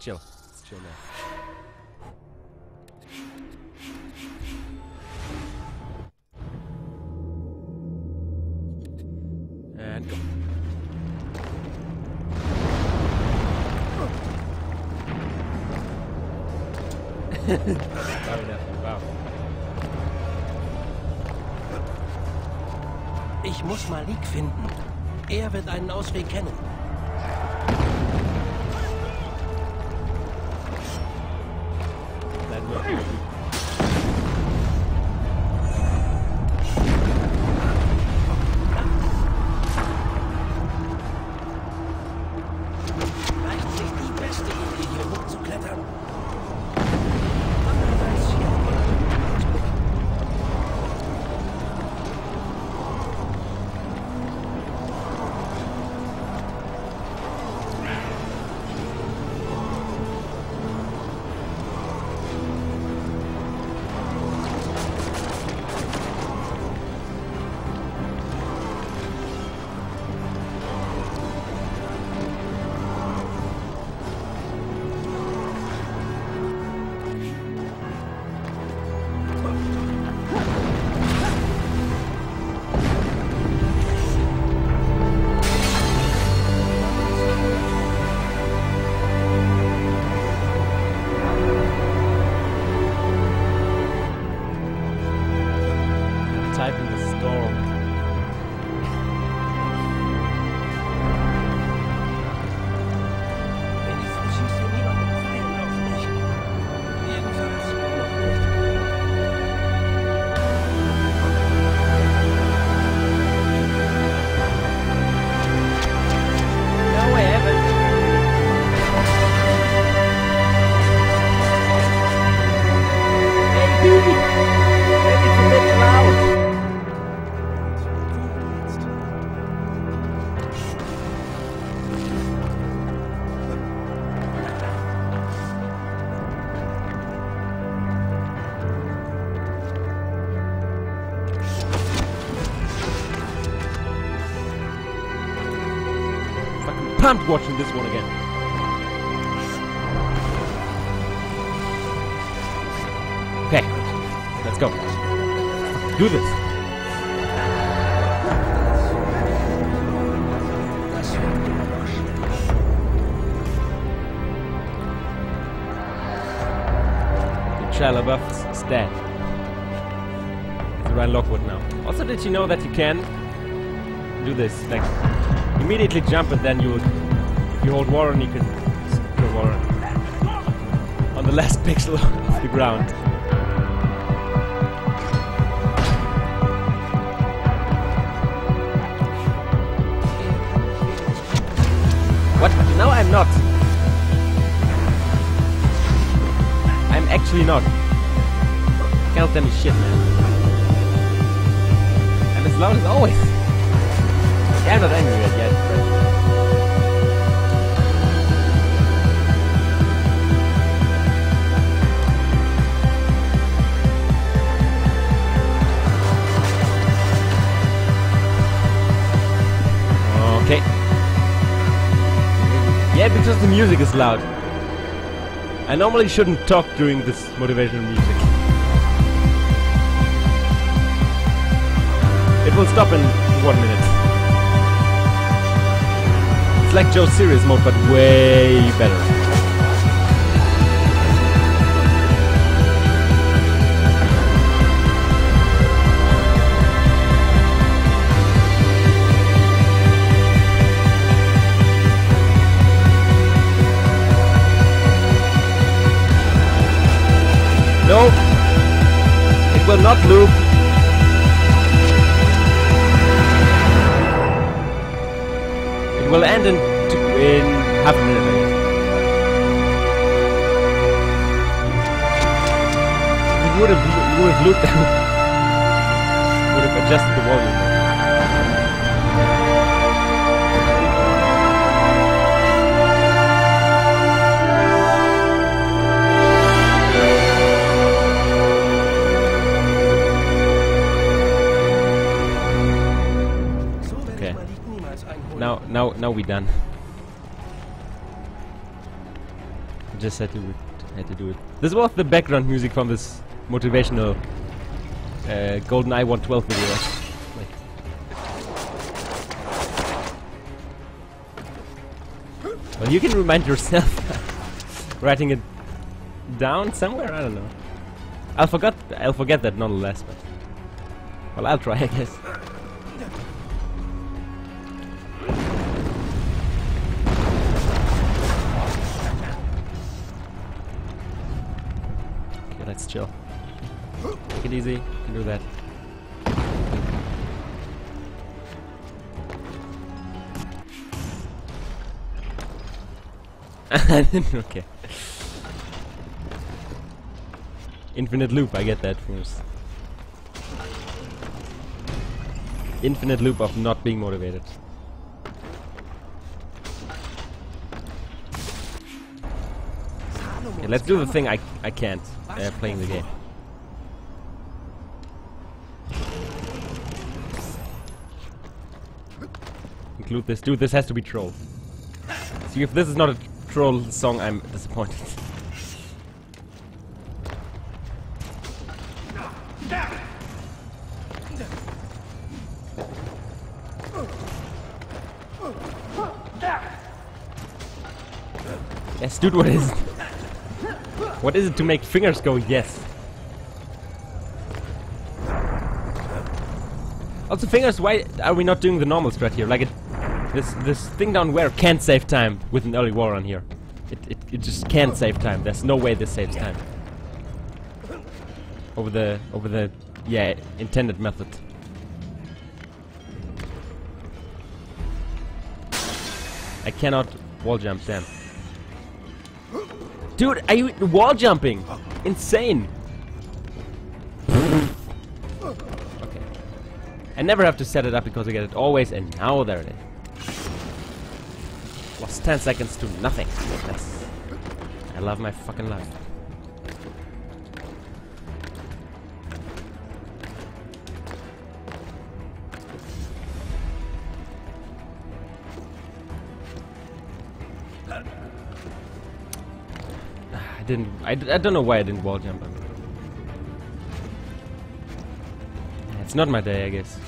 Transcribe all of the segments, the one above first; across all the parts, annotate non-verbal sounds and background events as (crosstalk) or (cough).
chill. Let's chill now. And go. Sorry, Nephew. Wow. Ich muss Malik finden. Er wird einen Ausweg kennen. Watching this one again. Okay, let's go. Do this. The LaBeouf is dead. It's Ryan Lockwood now. Also, did you know that you can do this? Like, immediately jump and then you, if you hold wall run, you can secure wall run on the last (laughs) pixel of the ground. What? No, I'm not. I'm actually not. Can't tell me shit, man. I'm as loud as always. I'm not angry yet, Yeah, because the music is loud. I normally shouldn't talk during this motivational music. It will stop in one minute. It's like Joe's serious mode, but way better. Not loop. It will end in, in half a minute. It would have would have looped. (laughs) would have adjusted the volume. Now, we done. just had to had to do it. This was the background music from this motivational uh, GoldenEye 112 video. Well, you can remind yourself (laughs) writing it down somewhere. I don't know. I'll forget. I'll forget that nonetheless. But well, I'll try. I guess. (laughs) okay. Infinite loop, I get that first. Infinite loop of not being motivated. Okay, let's do the thing I I can't uh, playing the game. Include this. Dude, this has to be troll. See, if this is not a troll song, I'm disappointed. Yes, dude, what is it? What is it to make fingers go yes? Also, fingers, why are we not doing the normal strat here? Like, it, this this thing down where can't save time with an early wall run here. It, it, it just can't save time. There's no way this saves time. Over the, over the, yeah, intended method. I cannot wall jump, damn. Dude, are you wall jumping? Insane. okay. I never have to set it up because I get it always, and now there it is. Lost 10 seconds to nothing. Yes. I love my fucking life. I didn't. I, I don't know why I didn't wall jump. It's not my day, I guess.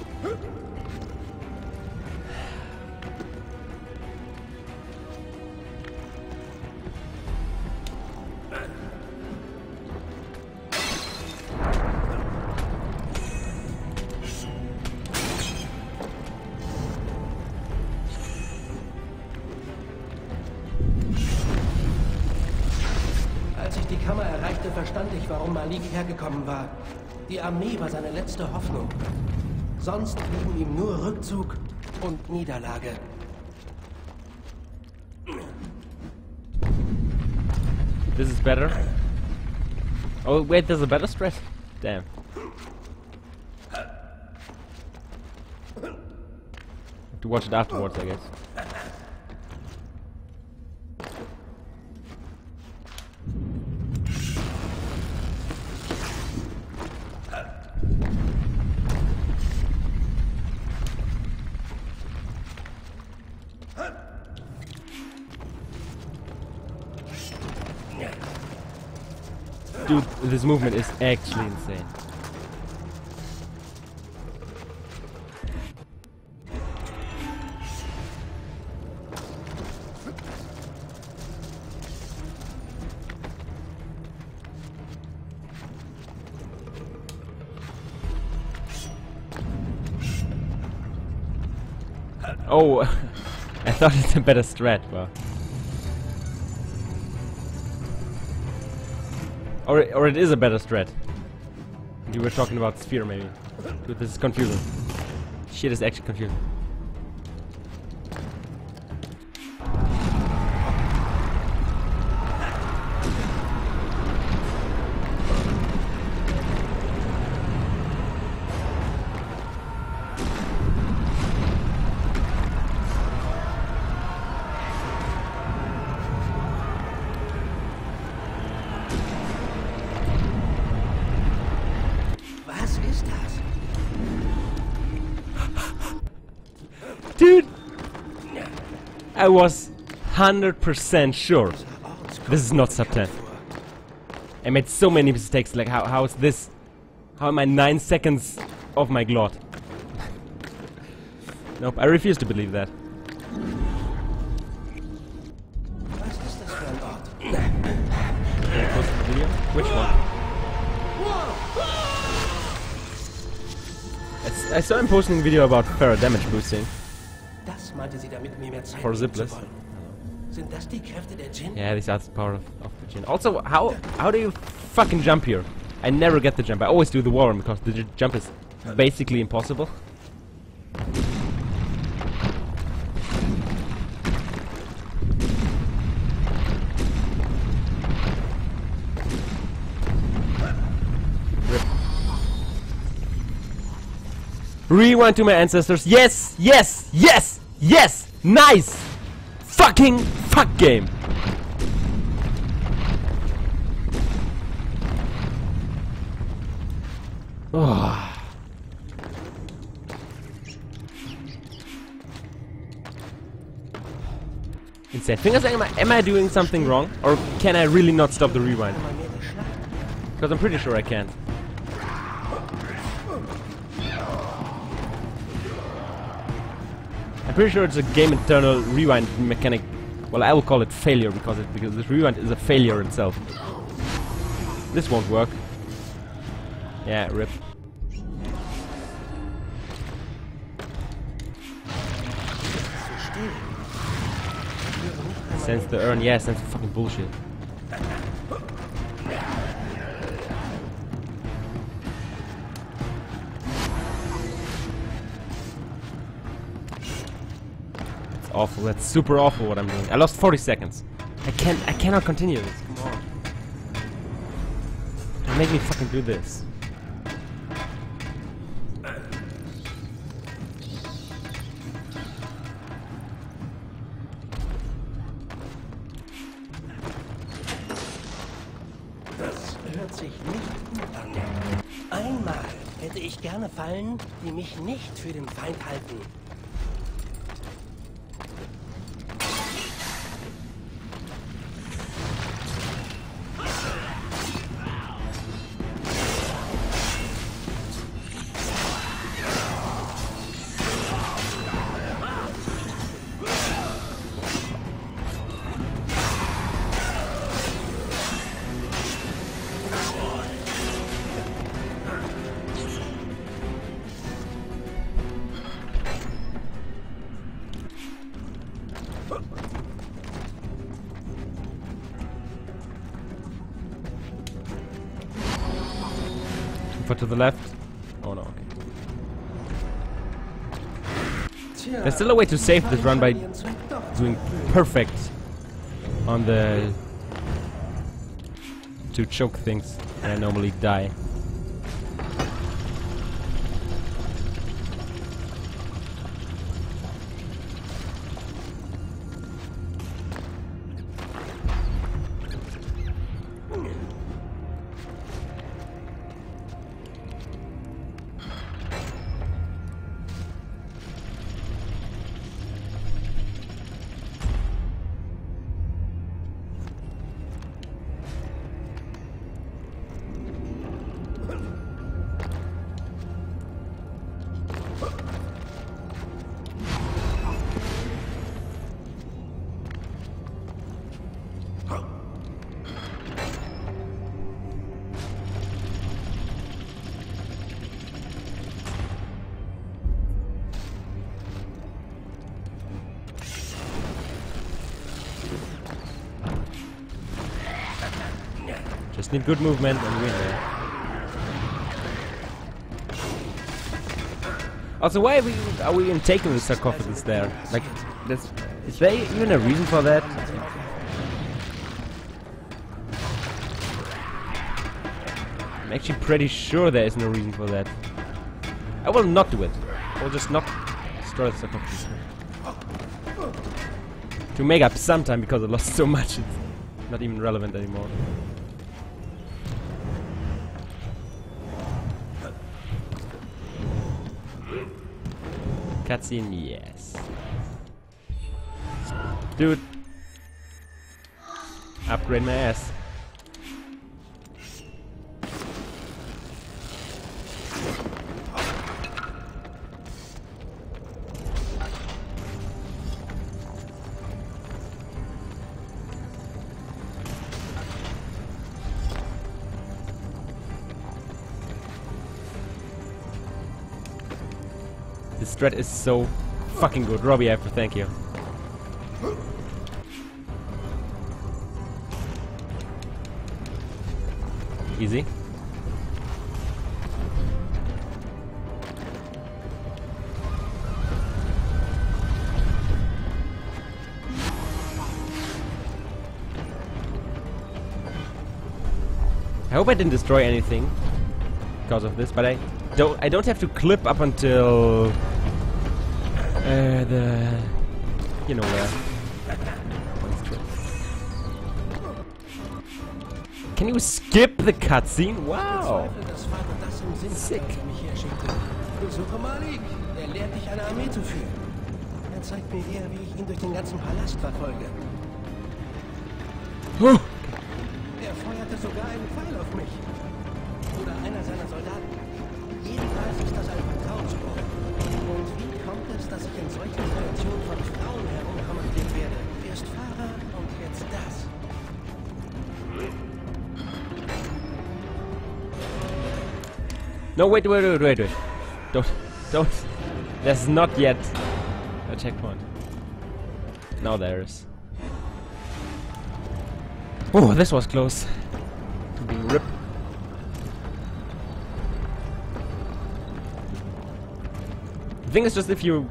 Die Armee war seine letzte Hoffnung. Sonst blieben ihm nur Rückzug und Niederlage. This is better. Oh wait, there's a better strat. Damn. To watch it afterwards, I guess. This movement is actually insane. Oh, (laughs) I thought it's a better strat. Well, or or it is a better strat. You were talking about sphere, maybe. Dude, this is confusing. Shit is actually confusing. Ist das? Dude! I was 100% sure. This is not sub 10. I made so many mistakes. Like, how, how is this? How am I 9 seconds off my glot? nope, I refuse to believe that. I saw him posting a video about Farah damage boosting. Das meinte sie damit, mir mehr Zeit For Zipless. Sind das die Kräfte der? Yeah, this adds the power of, of the Djinn. Also, how how do you fucking jump here? I never get the jump. I always do the wall run because the jump is basically impossible. Rewind to my ancestors. Yes, yes, yes, yes. Nice. Fucking fuck game. Oh. Insane. Fingers, am I, am I doing something wrong? Or can I really not stop the rewind? Because I'm pretty sure I can't. I'm pretty sure it's a game internal rewind mechanic. Well, I will call it failure because it because this rewind is a failure itself. This won't work. Yeah, rip. Sense the urn. Yeah, sense the fucking bullshit. Awful. That's super awful what I'm doing. I lost 40 seconds. I can't. I cannot continue this. Come on. Don't make me fucking do this. An. Einmal hätte ich gerne Fallen, die mich nicht für den Feind halten. Foot to the left. Oh no. Okay. There's still a way to save this run by doing perfect on the to choke things and I normally die. Good movement and win there. Also, why are we, are we even taking the sarcophagus there? Like, is there even a reason for that? I'm actually pretty sure there is no reason for that. I will not do it. I will just not destroy the sarcophagus. To make up some time because I lost so much, it's not even relevant anymore. Cutscene, yes. Dude. upgrade my ass. Strat is so fucking good. Robbie, I have to thank you. Easy. I hope I didn't destroy anything because of this, but I don't I don't have to clip up until uh, the you know where. Can you skip the cutscene? Wow. Sick. Besuche Malik. Er lehrt dich, eine Armee zu führen. Er zeigt mir her, wie ich ihn durch den ganzen Palast verfolge. Huh. Er feuerte sogar einen Pfeil auf mich. Oder einer seiner Soldaten. No, wait, wait, wait, wait, wait. Don't, don't. There's not yet a checkpoint. Now there is. Oh, this was close to being ripped. The thing is just if you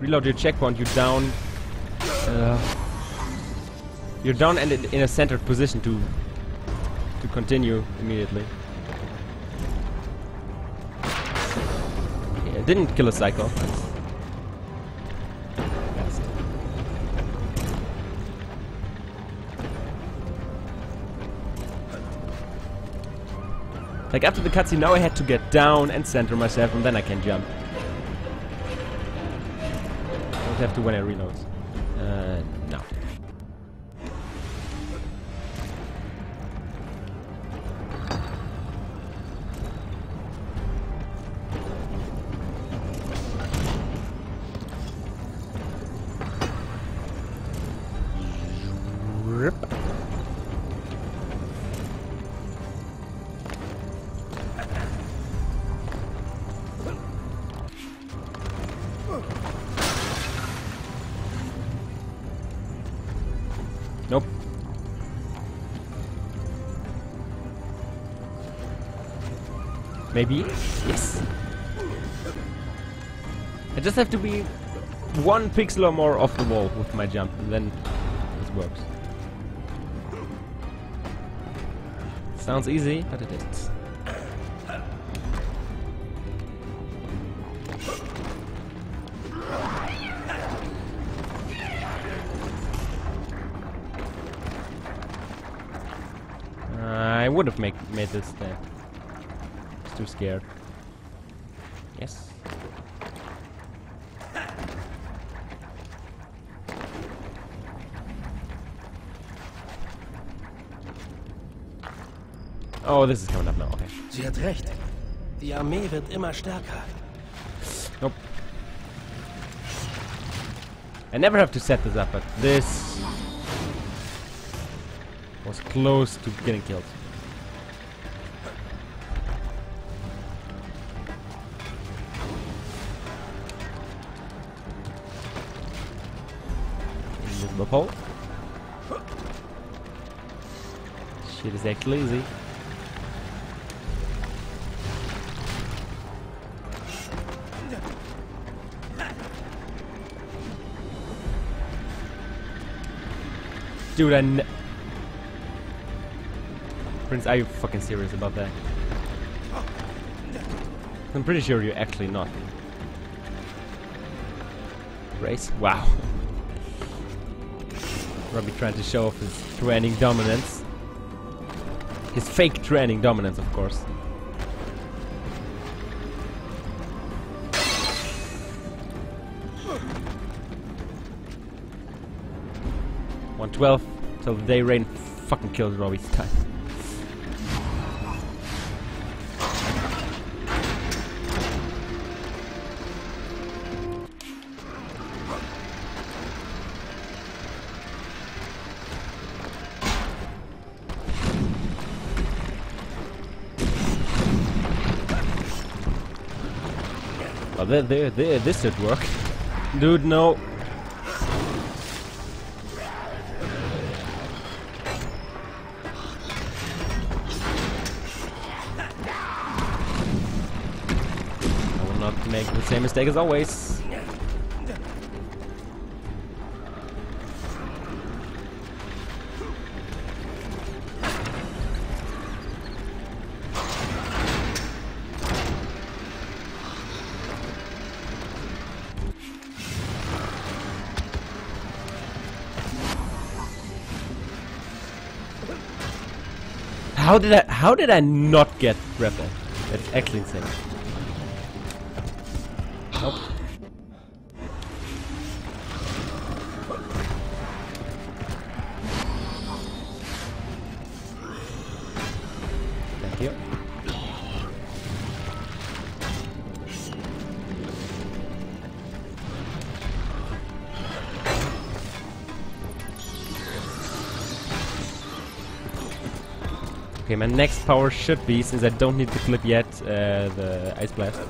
reload your checkpoint, you're down. Uh, you're down and in in a centered position to to continue immediately. Didn't kill a cycle. Like after the cutscene, now I had to get down and center myself, and then I can jump. Don't have to when I reload. Uh, Maybe? Yes. I just have to be one pixel or more off the wall with my jump, and then it works. Sounds easy, but it isn't. I would have make, made this there. Just too scared. Yes. Oh, this is coming up now. Okay. Sie hat recht. Die Armee wird immer stärker. Nope. I never have to set this up, but this was close to getting killed. Easy. Dude, I Prince, are you fucking serious about that? I'm pretty sure you're actually not. Race? Wow. Robbie trying to show off his training dominance. His fake training dominance, of course. One twelve till the day rain fucking kills Robbie's time. There, there, there, this should work. Dude, no. I will not make the same mistake as always. How did I how did I not get grappled? That's actually insane. My next power should be, since I don't need to clip yet, uh, the Ice Blast.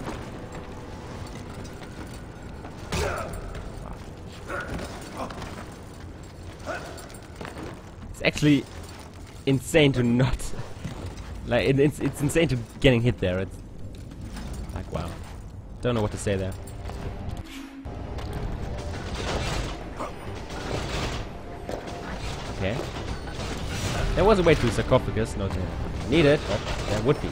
It's actually insane to not... (laughs) like, it, it's, it's insane to getting hit there. It's like, wow. Don't know what to say there. Okay. There was a way to sarcophagus, not uh, needed, but there would be.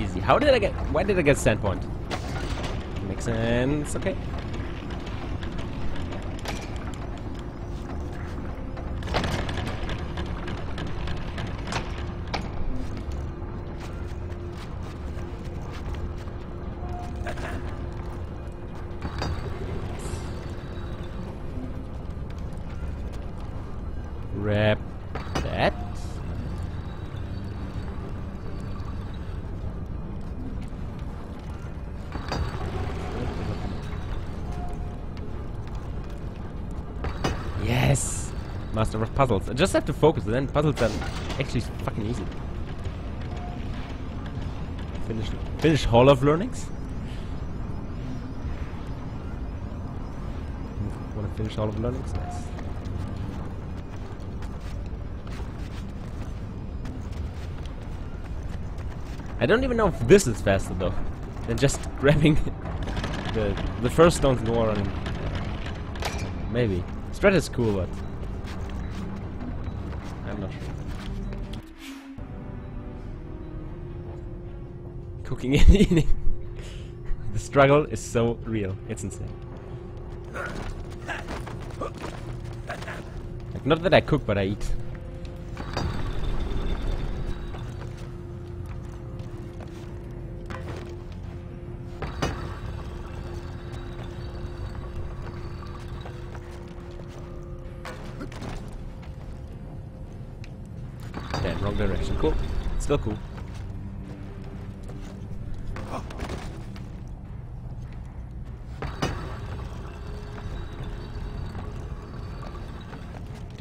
Easy. How did I get? Why did I get standpoint? Makes sense. Okay. Puzzles. I just have to focus, then puzzles are actually fucking easy. Finish, finish Hall of Learnings? Wanna finish Hall of Learnings? Nice. I don't even know if this is faster though than just (laughs) grabbing the the first stone door and maybe. Strat is cool, but And (laughs) eating. the struggle is so real. It's insane. Like not that I cook, but I eat. Damn, wrong direction. Cool. Still cool.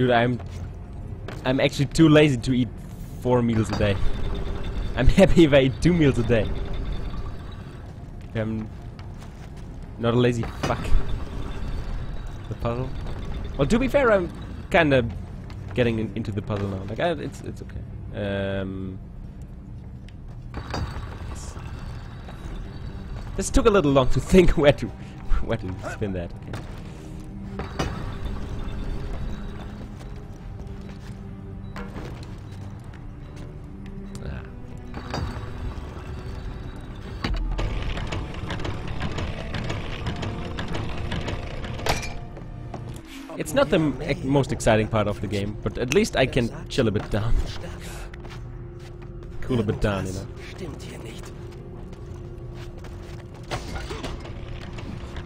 Dude, I'm I'm actually too lazy to eat four meals a day. I'm (laughs) happy if I eat two meals a day. I'm not a lazy fuck. The puzzle. Well, to be fair, I'm kind of getting in, into the puzzle now. Like, I, it's it's okay. Um. This took a little long to (laughs) think where to where to spin that. Okay. It's not the most exciting part of the game, but at least I can chill a bit down. Cool a bit down, you know.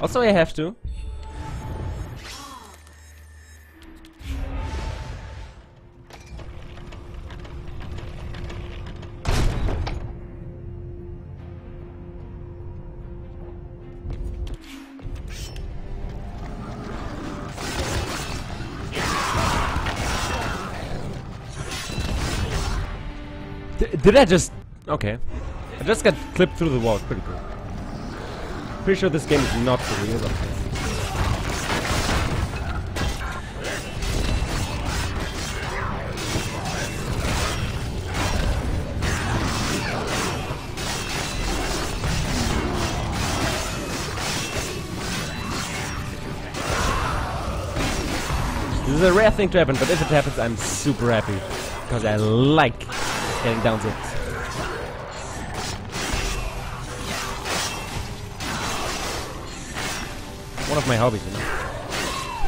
Also, I have to. Did I just... Okay. I just got clipped through the wall. Pretty cool. Pretty sure this game is not for real. This is a rare thing to happen, but if it happens, I'm super happy. Because I like getting down to it. One of my hobbies, you know.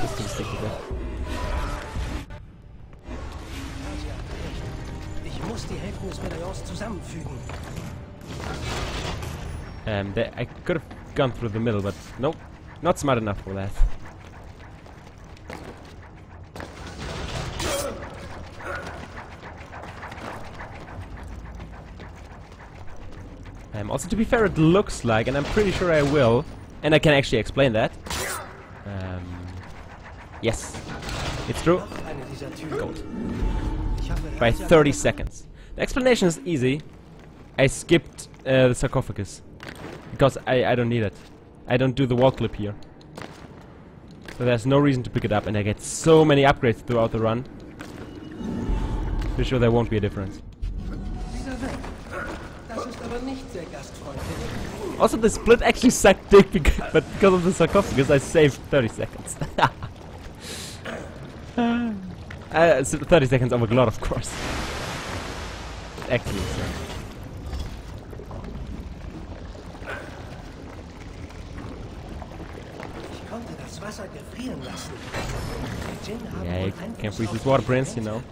Just to stick with it. Ich muss die Hälften des Medaillons zusammenfügen. Um, the, I could have gone through the middle, but nope. Not smart enough for that. Also, to be fair, it looks like, and I'm pretty sure I will, and I can actually explain that. Um, yes, it's true. Gold. By 30 seconds. The explanation is easy. I skipped uh, the sarcophagus. Because I, I don't need it. I don't do the wall clip here. So there's no reason to pick it up and I get so many upgrades throughout the run. Pretty sure there won't be a difference. Also the split actually sucked dick bec but because of the sarcophagus I saved 30 seconds. (laughs) uh, so 30 seconds of a lot of course. Actually, so. Ich konnte das Wasser gefrieren lassen. Die Djinn haben Yeah, you can't freeze this water prince, you know.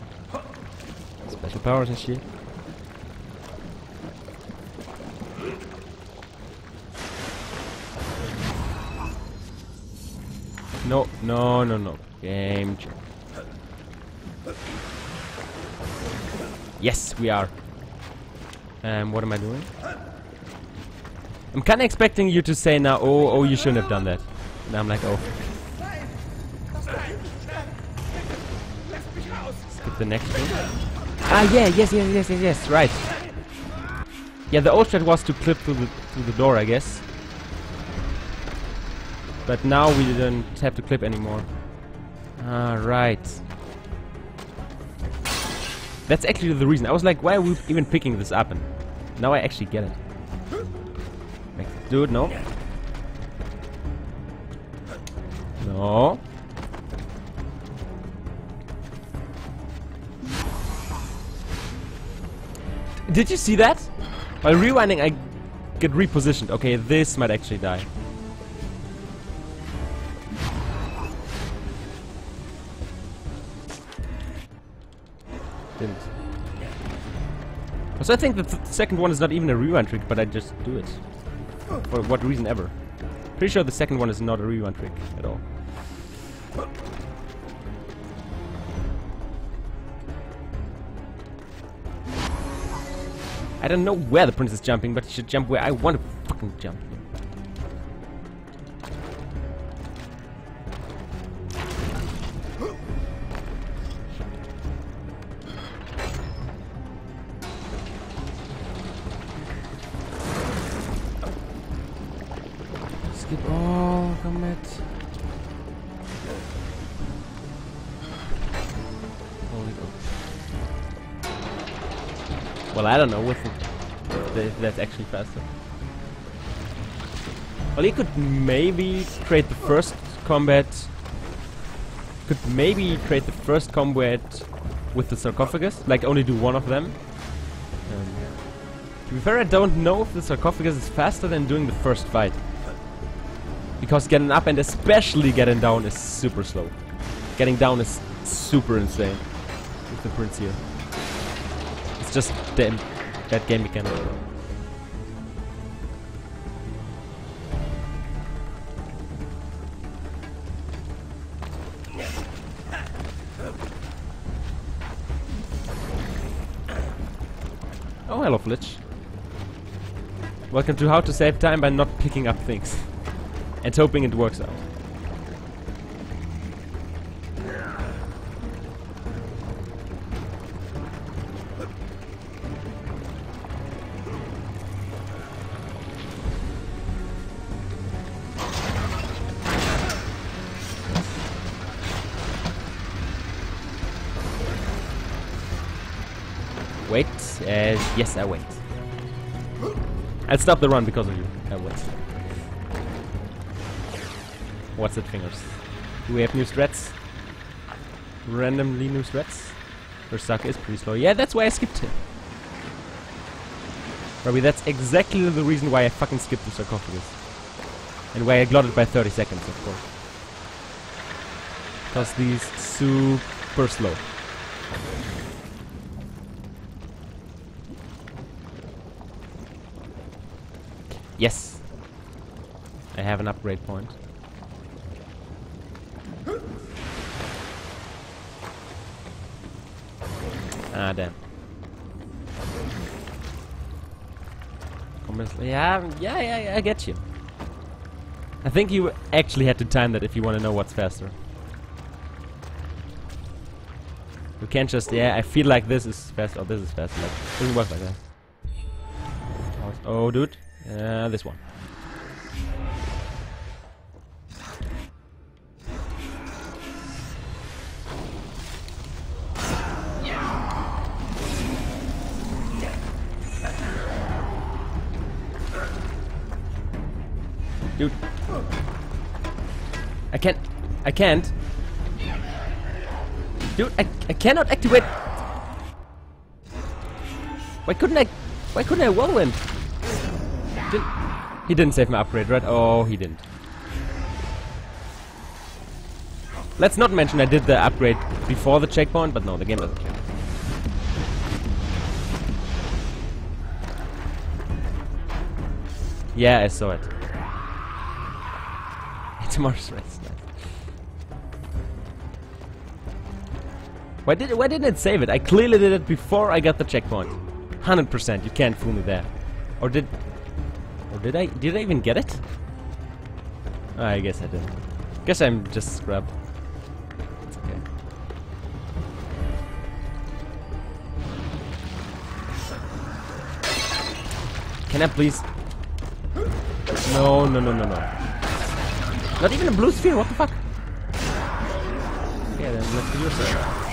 Special powers and shit. No, no, no, no. Game check. Yes, we are. Um, what am I doing? I'm kinda expecting you to say now, oh, oh, you shouldn't have done that. And I'm like, oh. Skip the next one. Ah, yeah, yes, yes, yes, yes, yes, right. Yeah, the old strat was to clip through the through the door, I guess. But now we don't have to clip anymore. Ah, right. That's actually the reason. I was like, why are we even picking this up? And now I actually get it. Dude, no. No. Did you see that? By rewinding, I get repositioned. Okay, this might actually die. So I think the th second one is not even a rewind trick, but I just do it. For what reason ever. Pretty sure the second one is not a rewind trick at all. I don't know where the prince is jumping, but he should jump where I want to fucking jump. I don't know with that's actually faster. Well, you could maybe create the first combat. Could maybe create the first combat with the sarcophagus, like only do one of them. Um, to be fair, I don't know if the sarcophagus is faster than doing the first fight. Because getting up and especially getting down is super slow. Getting down is super insane with the prince here just the, that game again. Oh, hello, Flitch. Welcome to How to Save Time by Not Picking Up Things. and hoping it works out. Yes, I wait. I'll stop the run because of you. I wait. What's it, fingers? Do we have new strats? Randomly new strats? Berserk is pretty slow. Yeah, that's why I skipped it. Probably that's exactly the reason why I fucking skipped the sarcophagus. And why I glotted by 30 seconds, of course. Because these super slow. Yes. I have an upgrade point. Ah, damn. Yeah, yeah, yeah, I get you. I think you actually had to time that if you want to know what's faster. You can't just, yeah, I feel like this is fast or this is fast. Like, doesn't work like that. Oh, dude. Uh, this one. Dude. I can't. I can't. Dude, I, I cannot activate. Why couldn't I? Why couldn't I whirlwind? Did, he didn't save my upgrade, right? Oh, he didn't. Let's not mention I did the upgrade before the checkpoint, but no, the game doesn't check. Yeah, I saw it. (laughs) It's more stress. Why did why didn't it save it? I clearly did it before I got the checkpoint. Hundred percent. You can't fool me there. Or did or did I did I even get it? Ah, I guess I did. Guess I'm just scrub. It's okay. Can I please? No, no, no, no, no. Not even a blue sphere. What the fuck? Yeah, then let's do your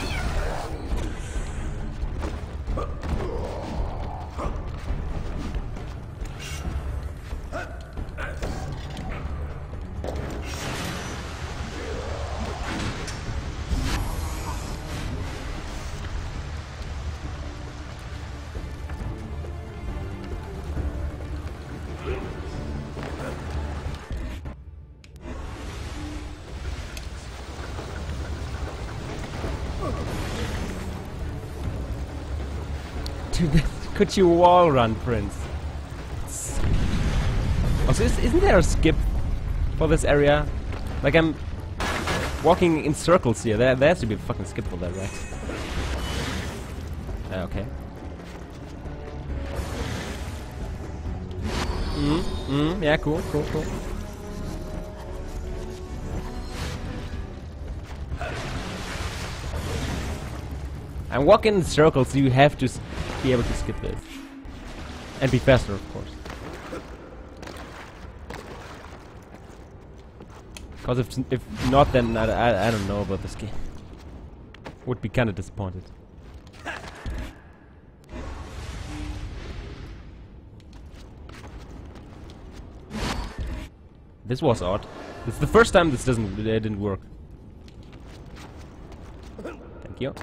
could you wall run, Prince? Also, is, isn't there a skip for this area? Like I'm walking in circles here. There, there has to be a fucking skip for that, right? Uh, okay. Mm, mm, yeah, cool, cool, cool. I'm walking in circles, you have to be able to skip this. And be faster, of course. Because if, if not, then I, I, I don't know about this game. Would be kind of disappointed. This was odd. It's the first time this doesn't didn't work. Thank you.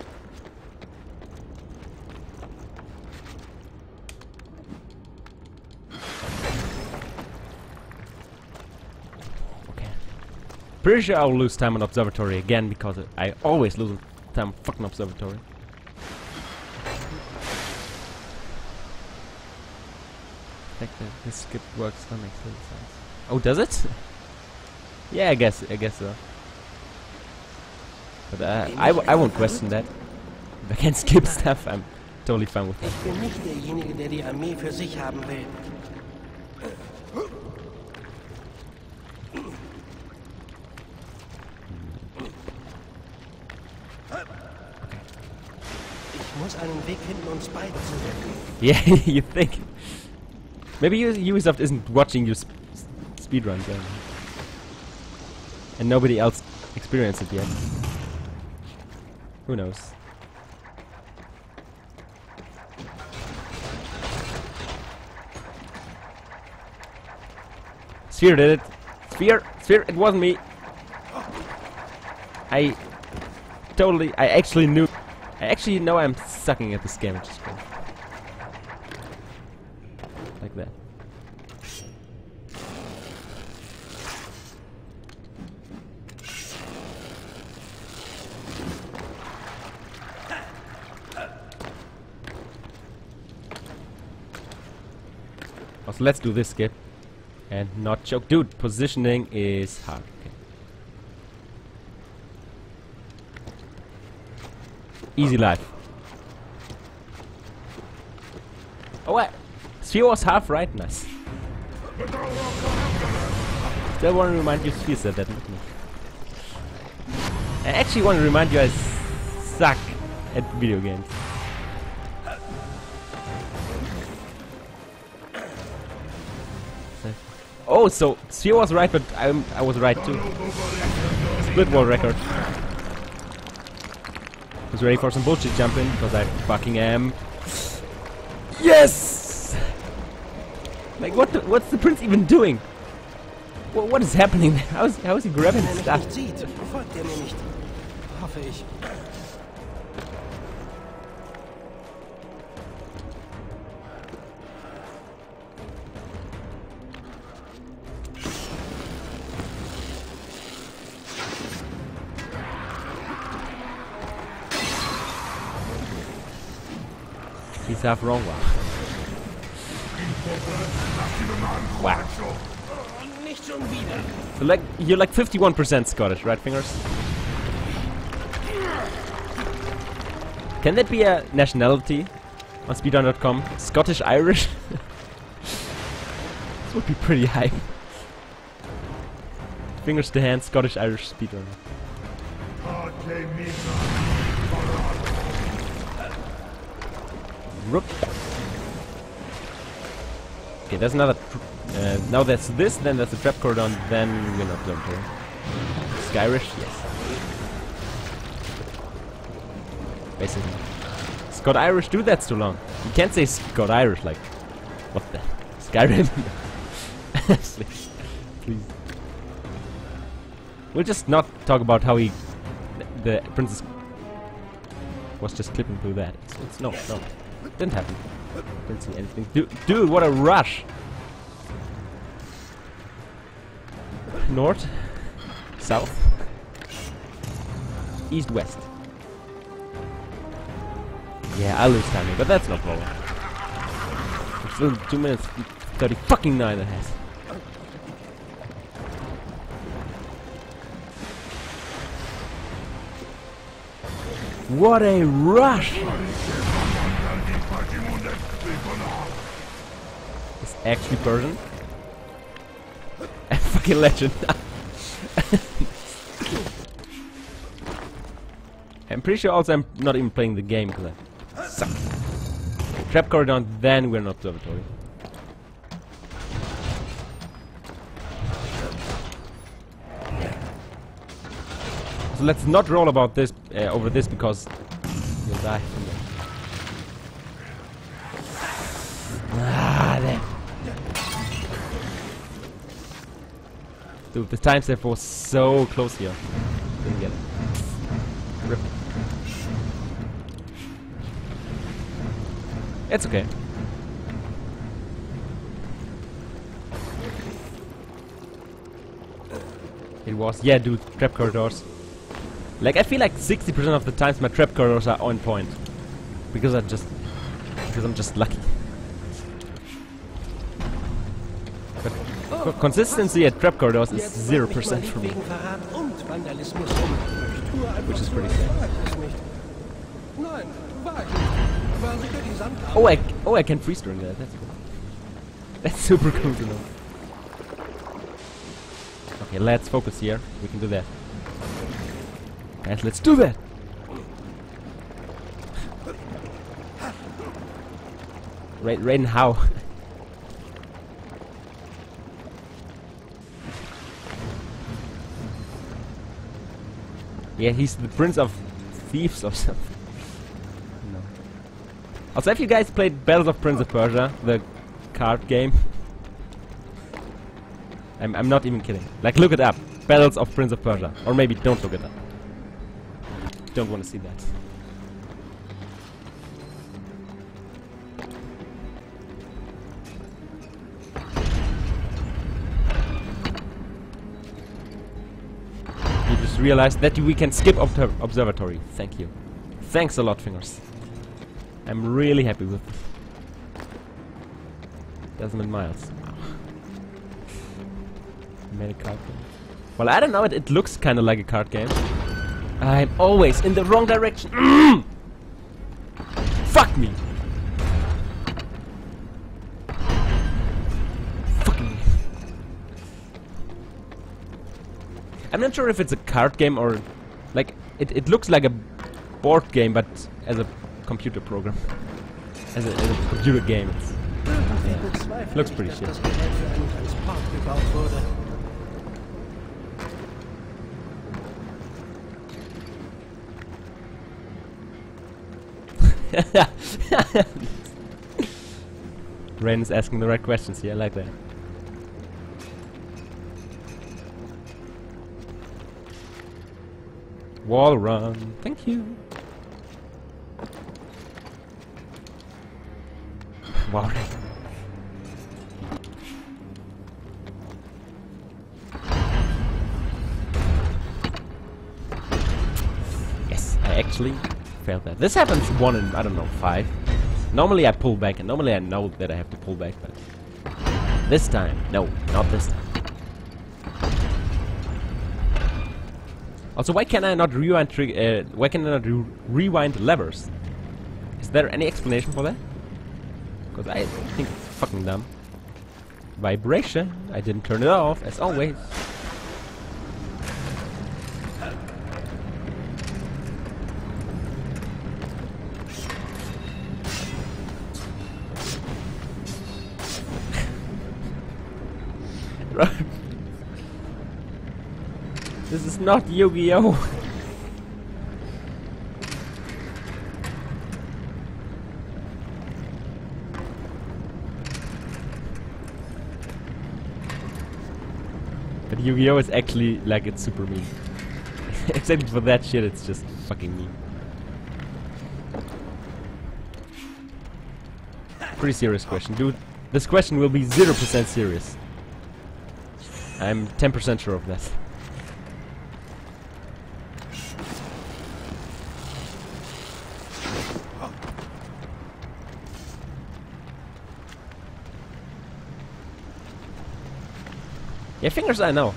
Pretty sure I'll lose time on observatory again because I always lose time on fucking observatory. I think that this skip works. That makes total sense. Oh, does it? yeah, I guess. I guess so. But uh, I, w- I won't question that. If I can skip (laughs) stuff, I'm totally fine with that. Ich bin nicht derjenige, der die Armee für sich haben will. Ich muss einen Zu retten. Yeah, (laughs) you think. Maybe Ubisoft isn't watching your sp- speedruns then. And nobody else experienced it yet. Who knows? Sphere did it. Sphere, Sphere, it wasn't me. I totally, I actually knew. I actually know I'm sucking at which is great. Like that. Oh, also, let's do this skip. And not choke. Dude, positioning is hard. Easy life. Oh, what? Sphere was half right. Nice. Still want to remind you, Sphere said that, not me. I actually want to remind you I suck at video games. Oh, so Sphere was right, but I'm, I was right too. Split wall record. Who's ready for some bullshit jumping? Because I fucking am. Yes! Like, what? The, what's the prince even doing? Wha what is happening? (laughs) How is, how is he grabbing er stuff? nicht sieht, folgt er mir nicht. Hoffe ich. He's half wrong. Wow. Like you're like 51% Scottish, right, fingers? Can that be a nationality on speedrun.com? Scottish Irish? (laughs) this would be pretty high. Fingers to hand, Scottish Irish speedrun. Rook. Okay, there's another. Uh, now that's this, then there's a trap corridor, then we're not going to. Skyrish, yes. Basically. Scott Irish, dude, that's too long. You can't say Scott Irish like. What the? (laughs) Skyrim? please. Please. We'll just not talk about how he. The princess was just clipping through that. It's, it's no, no. Didn't happen. Didn't see anything. Dude, dude, what a rush! North, south, east, west. Yeah, I lose timing, but that's no problem. It's still two minutes thirty fucking nine ahead. What a rush! It's actually Persian. Fucking legend. (laughs) I'm pretty sure also I'm not even playing the game because I suck. Trap corridor, then we're not observatory. So let's not roll about this uh, over this because you'll die. Dude, the time step was so close here. Didn't get it. Rip. It's okay. It was, yeah, dude, trap corridors. Like, I feel like 60% of the times my trap corridors are on point. Because I just, because I'm just lucky. Consistency at trap corridors is Jetzt bringt mich 0% for me. Which is pretty sad. Oh, I oh I can freeze during that. That's cool. That's (laughs) super cool to know. Okay, let's focus here. We can do that. And let's do that. Ra Raiden, how? Yeah, he's the prince of thieves or something. No. Also, have you guys played Battles of Prince of Persia, the card game? I'm, I'm not even kidding. Like, look it up. Battles of Prince of Persia. Or maybe don't look it up. Don't want to see that. Realized that we can skip observatory. Thank you. Thanks a lot, Fingers. I'm really happy with this. Desmond Miles. Wow. Many card game. Well, I don't know. It, it looks kind of like a card game. I'm always in the wrong direction. Mm! I'm not sure if it's a card game or like it. It looks like a board game, but as a computer program, (laughs) as a, as a computer game. It's bezweifle Looks pretty shit. (laughs) Ren is asking the right questions here. I like that. Wall run. Thank you. Wall run. Yes, I actually failed that. This happens one in, I don't know, five. Normally I pull back, and normally I know that I have to pull back, but... This time, no, not this time. Also, why can I not rewind uh, why can I not re rewind levers? Is there any explanation for that? Because I think it's fucking dumb. Vibration. I didn't turn it off, as always. Not Yu-Gi-Oh! (laughs) But Yu-Gi-Oh is actually like it's super mean. (laughs) Except for that shit, it's just fucking mean. Pretty serious question, dude. This question will be 0% serious. I'm 10% sure of that. Yeah, fingers I know.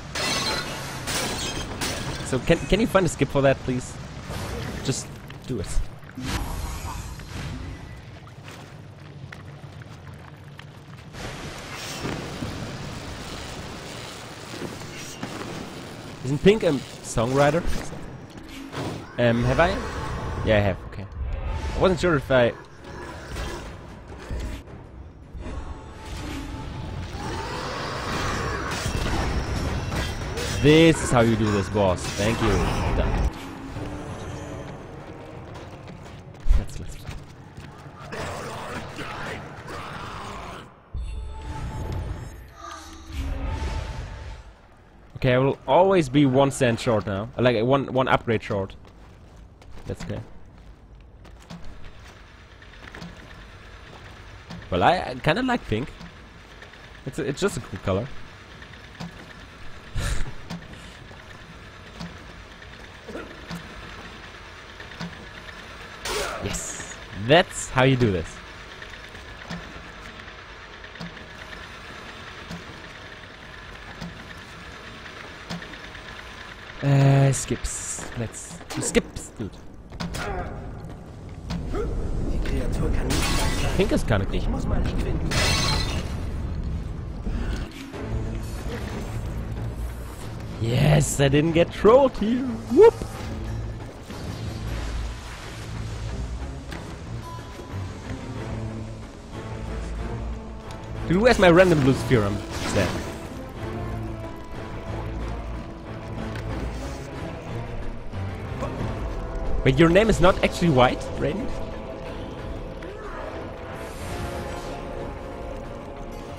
So can can you find a skip for that, please? Just do it. Isn't Pink a songwriter? Um, have I? Yeah, I have. Okay. I wasn't sure if I. This is how you do this, boss. Thank you. Done. Okay, I will always be one cent short now. Like one one upgrade short. That's okay. Well, I, I kind of like pink. It's a, it's just a cool color. yes, that's how you do this. Uh, skips. Let's skips, dude. Die Kreatur kann nicht. Ich. Yes, I didn't get trolled here. Whoop. Dude, where's my random blue theorem set? Wait, your name is not actually white, Raiden?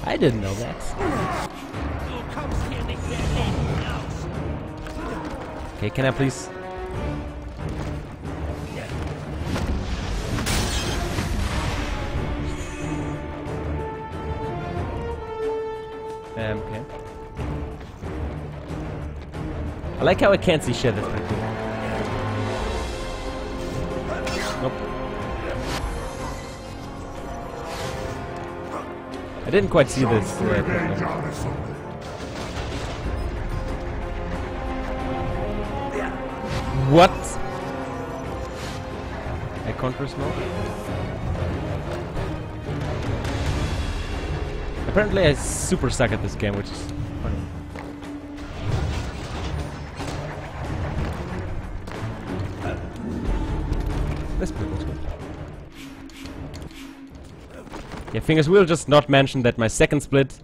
I didn't know that. Okay, can I please? Um, okay. I like how I can't see shit. That's pretty cool. Nope. I didn't quite see this. Uh. What? A contra smoke? Apparently I super suck at this game, which is funny. This looks. Yeah, fingers will just not mention that my second split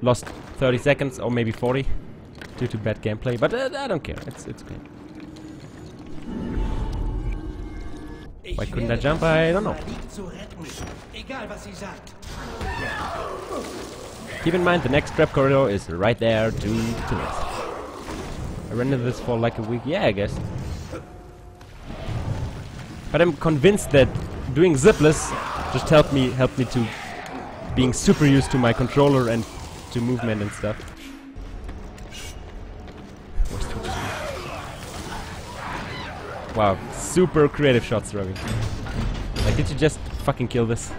lost 30 seconds or maybe 40 due to bad gameplay, but uh, I don't care. It's it's okay. Why couldn't I jump? I don't know. Keep in mind the next trap corridor is right there to to it. I rendered this for like a week. Yeah, I guess. But I'm convinced that doing zipless just helped me helped me to being super used to my controller and to movement and stuff. Wow, super creative shots, Robbie. Like, did you just fucking kill this?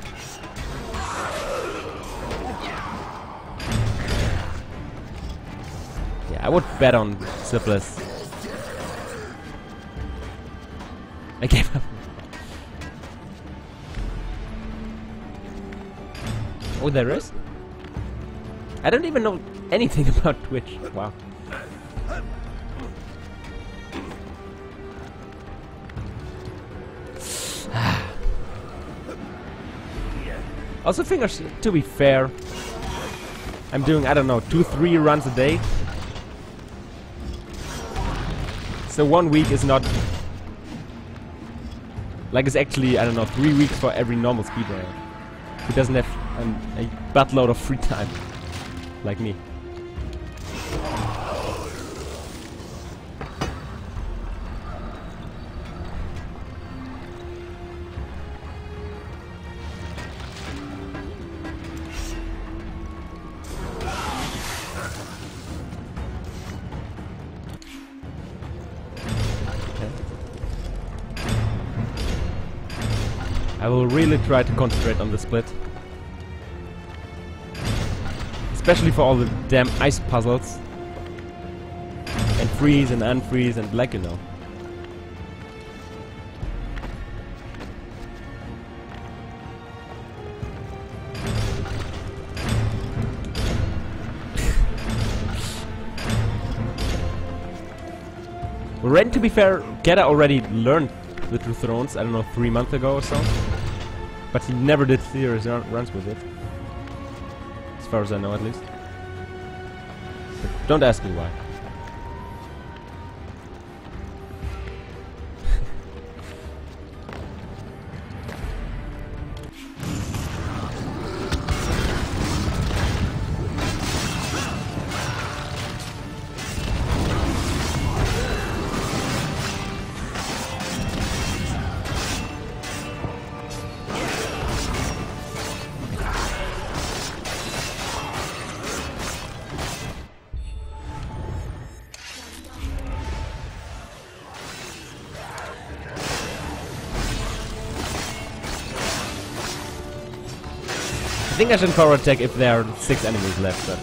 Would bet on Zipless. I gave up. Oh, there is? I don't even know anything (laughs) about Twitch. Wow. (sighs) also, fingers, to be fair, I'm doing, I don't know, two, three runs a day. So one week is not... Like it's actually, I don't know, three weeks for every normal speedrunner. Who doesn't have um, a buttload of free time. Like me. Try to concentrate on the split. Especially for all the damn ice puzzles. And freeze and unfreeze and like you know. Ren, to be fair, Geta already learned the Two Thrones, I don't know, three months ago or so. But he never did serious run runs with it. As far as I know, at least. But don't ask me why. think I should core attack if there are six enemies left, but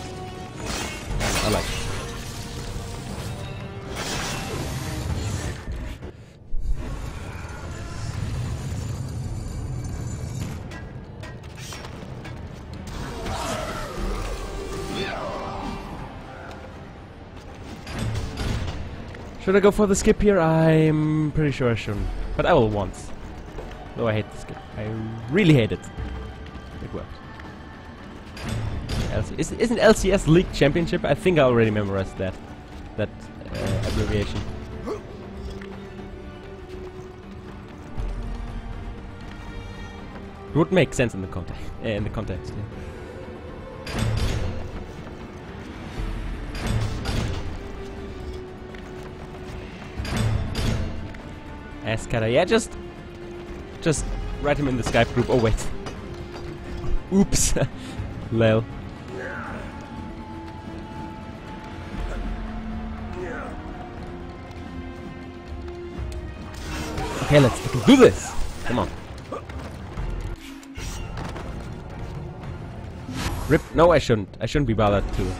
I like. Should I go for the skip here? I'm pretty sure I shouldn't. But I will once. Though I hate the skip. I really hate it. Is, isn't LCS League Championship? I think I already memorized that. That uh, abbreviation. It would make sense in the context. Uh, in the context. Yeah. Yeah, just, just write him in the Skype group. Oh wait, (laughs) oops, (laughs) lel. Okay, let's fucking do this. Come on. Rip. No, I shouldn't. I shouldn't be bothered to.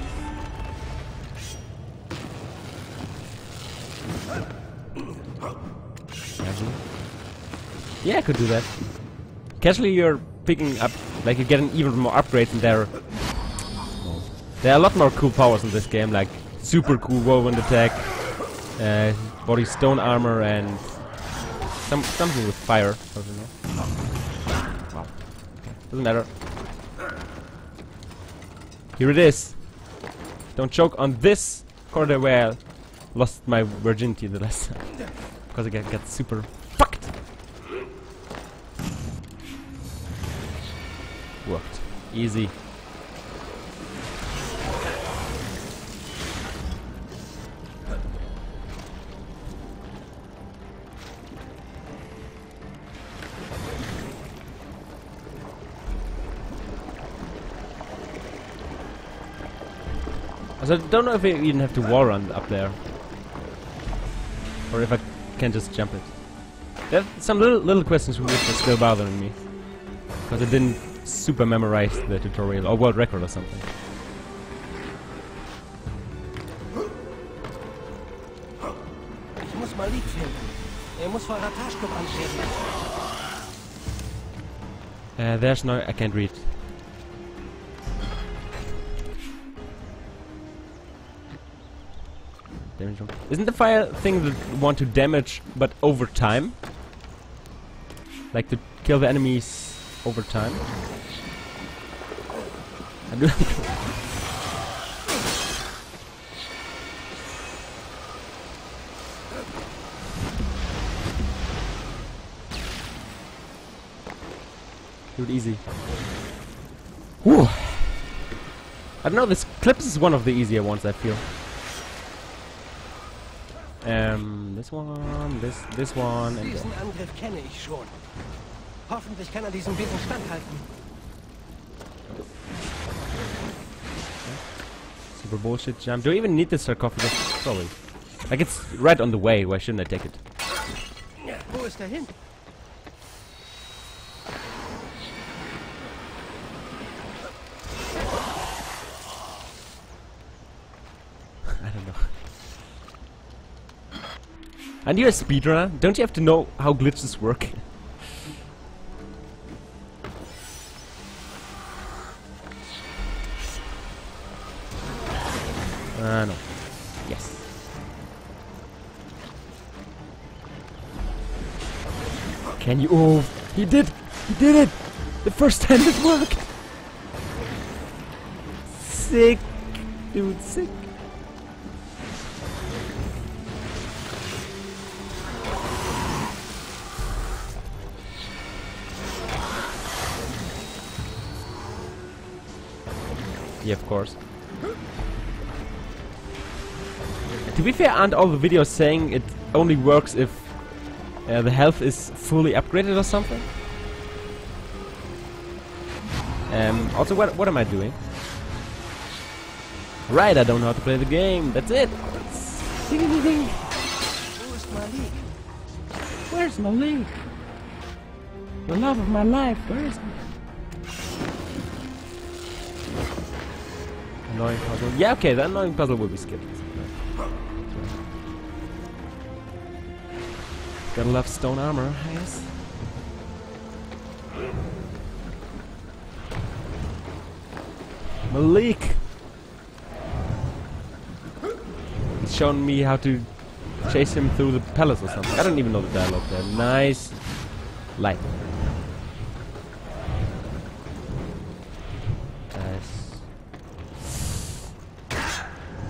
Yeah, I could do that. Casually, you're picking up, like, you're getting even more upgrades in there. There are a lot more cool powers in this game, like super cool whirlwind attack, uh, body stone armor, and some something with fire. I don't know. Wow. Okay. Doesn't matter. Here it is. Don't choke on this corridor where I lost my virginity the last time. (laughs) Because I get, get super fucked. Worked. Easy. So I don't know if I even have to wall run up there. Or if I can just jump it. There are some little little questions which are still bothering me. Because I didn't super memorize the tutorial or world record or something. Ich. Uh, there's no... I can't read. Isn't the fire thing that you want to damage but over time? Like to kill the enemies over time? I do Do it easy. Whew. I don't know, this Clips is one of the easier ones, I feel. Um, this one, this, this one, and Diesen Angriff kenne ich schon. Hoffentlich kann er diesem Wesen standhalten. super bullshit jump. Do I even need this sarcophagus? Probably. Like it's right on the way. Why shouldn't I take it? Wo ist er hin? I don't know. And you're a speedrunner. Don't you have to know how glitches work? Ah, no. Yes. Can you? Oh, he did! He did it! The first time it worked! Sick! Dude, sick! Yeah, of course. To be fair, aren't all the videos saying it only works if uh, the health is fully upgraded or something? Um, also, what, what am I doing? Right, I don't know how to play the game. That's it. Ding, ding, ding. Wo ist Malik? Where's Malik? The love of my life. Where is he? Annoying puzzle. Yeah, okay, that annoying puzzle will be skipped. Gotta love stone armor, I guess. Malik! He's shown me how to chase him through the palace or something. I don't even know the dialogue there. Nice light. Nice.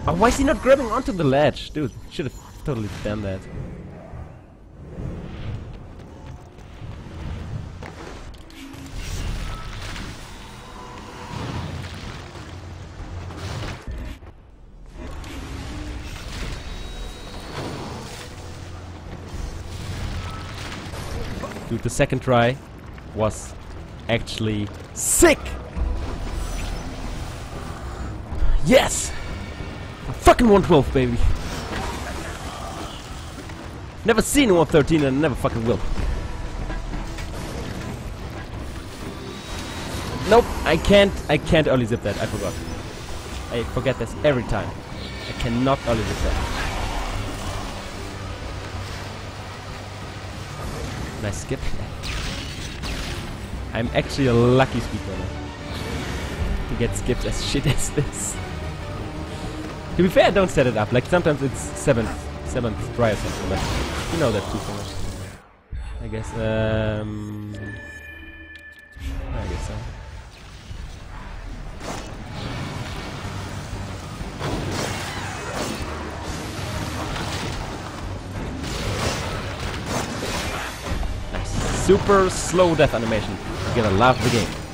Oh, why is he not grabbing onto the ledge? Dude, should have totally done that. Dude, the second try was actually sick! Yes! Fucking 112, baby! Never seen a 113 and never fucking will. Nope, I can't, I can't early zip that, I forgot. I forget this every time. I cannot early zip that. Nice skip. I'm actually a lucky speedrunner. To get skipped as shit as this. To be fair, I don't set it up. Like sometimes it's seventh, seventh try or something. But you know that too much. I guess. Um, I guess so. Super slow death animation. You're gonna love the game.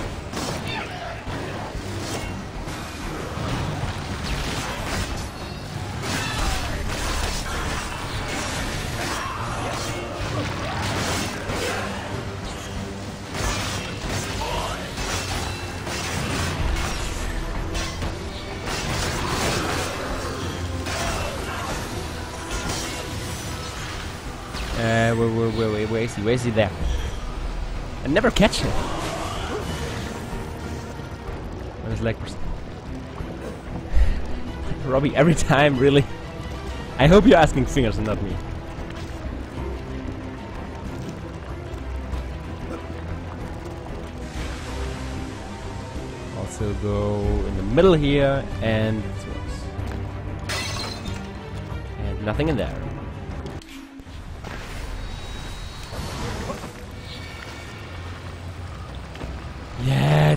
Never catch him. On his leg. (laughs) Robbie, every time, really. I hope you're asking fingers and not me. Also go in the middle here and and nothing in there.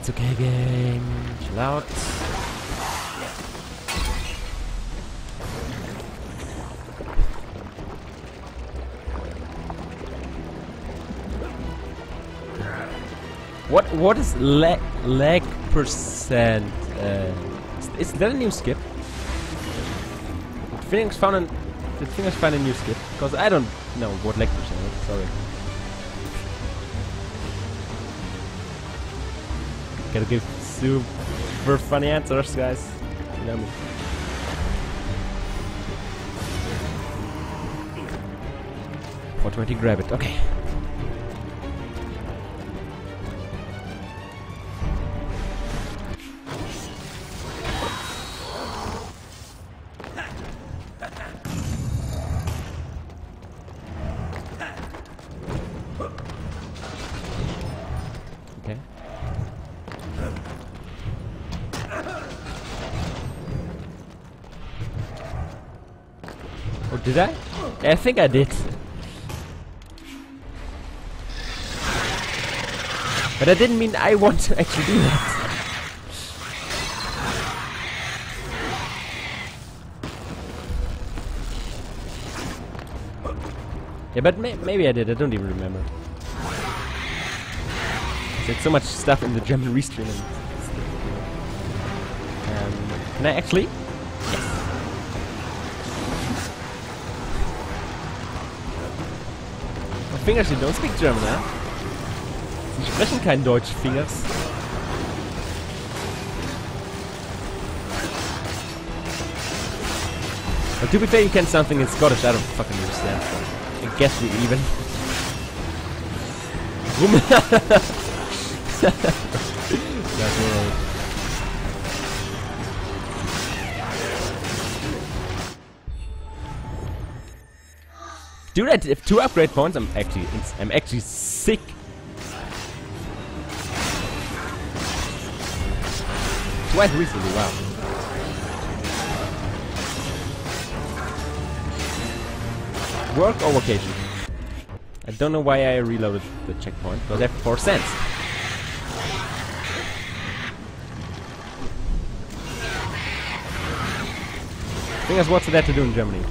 It's okay, game. Chill out. What what is leg percent? Uh, is, is that a new skip? Did Phoenix found an did Phoenix find a new skip? Because I don't know what leg percent is. Sorry. Gotta give super funny answers, guys. You know me. Twenty, grab it. Okay. Did I? I think I did. But I didn't mean I want to actually do that. Yeah, but may maybe I did. I don't even remember. There's so much stuff in the German restream. Um, can I actually? Fingers, you don't speak German, huh? Sie sprechen kein Deutsch, Fingers. But to be fair, you can something in Scottish, I don't fucking understand. I guess we even. (laughs) Rum- (laughs) Dude, I have two upgrade points. I'm actually, I'm actually sick. Twice recently, wow. work or vacation? I don't know why I reloaded the checkpoint, because I have 4 cents. Think is, what's there to do in Germany?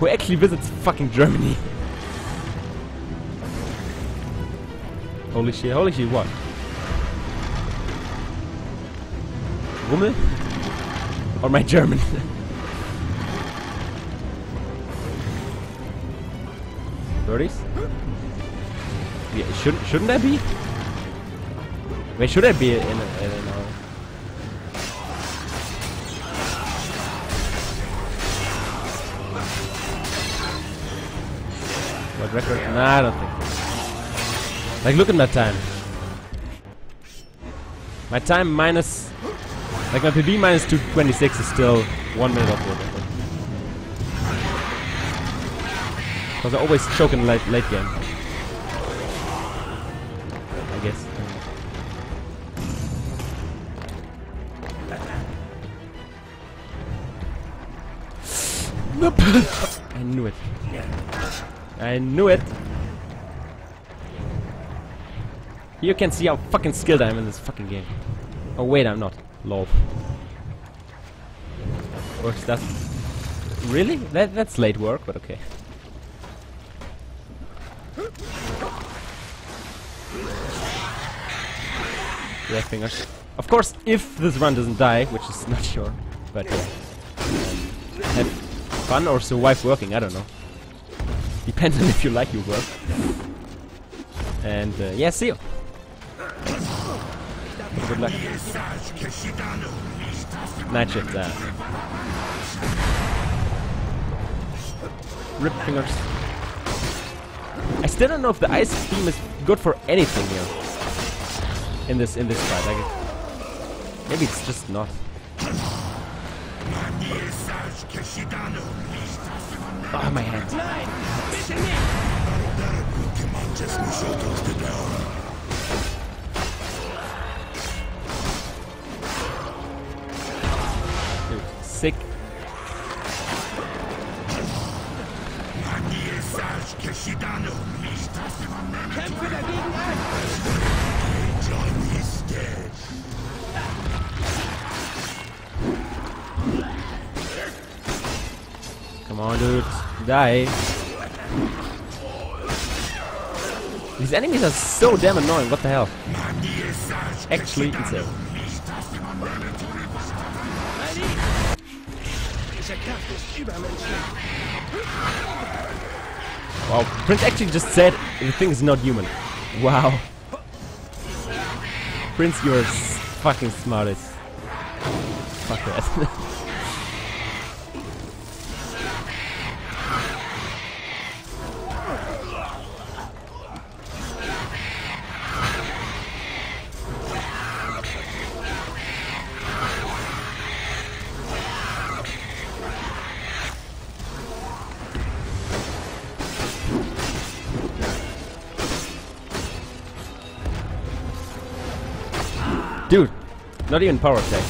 Who actually visits fucking Germany? holy shit, holy shit, what? Rummel? Or my German? (laughs) Thirties? Yeah, shouldn't shouldn't I be? Wait, should I be in a, in a Nah, I don't think. so. Like, look at my time. My time minus... Like, my PB minus 226 is still one minute off record. Because I always choke in late, late game. I guess. Nope. (laughs) I knew it. I knew it. You can see how fucking skilled I am in this fucking game. Oh wait, I'm not. Lol. Works that? Really? That that's late work, but okay. Yeah, fingers. Of course, if this run doesn't die, which is not (laughs) sure, but yeah. Have fun or survive working, I don't know. Depends on if you like your work. And uh, yeah, see you. Good luck. Shift. Uh. Rip fingers. I still don't know if the ice beam is good for anything here. In this in this fight, like maybe it's just not. Oh, my hand. Come on, dude. Die. These enemies are so damn annoying. What the hell? Actually insane. Wow. Prince actually just said the thing is not human. Wow. Prince, you're fucking smartest. Fuck that. (laughs) not even power attack.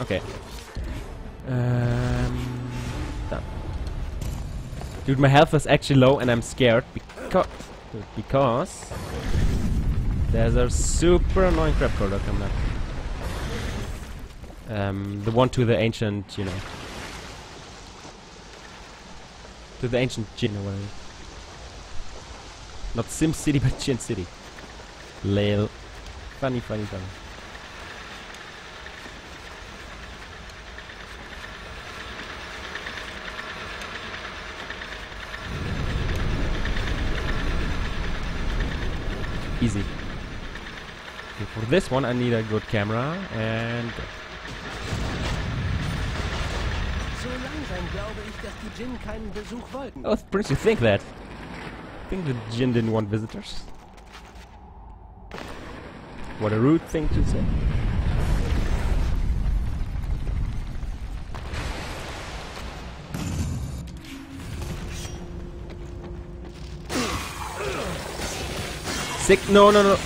Okay. Um, done. Dude, my health is actually low and I'm scared because because there's a super annoying crab crawler coming up. Um, the one to the ancient, you know, to the ancient Djinn or whatever. Not Sim City, (laughs) but Djinn City. Lil. Funny, funny, funny. Easy. Okay, for this one I need a good camera and So langsam glaube ich, dass die Djinn keinen Besuch wollten. Oh, Prince, you think that? I think the Djinn didn't want visitors? What a rude thing to say. Sick. No, no, no.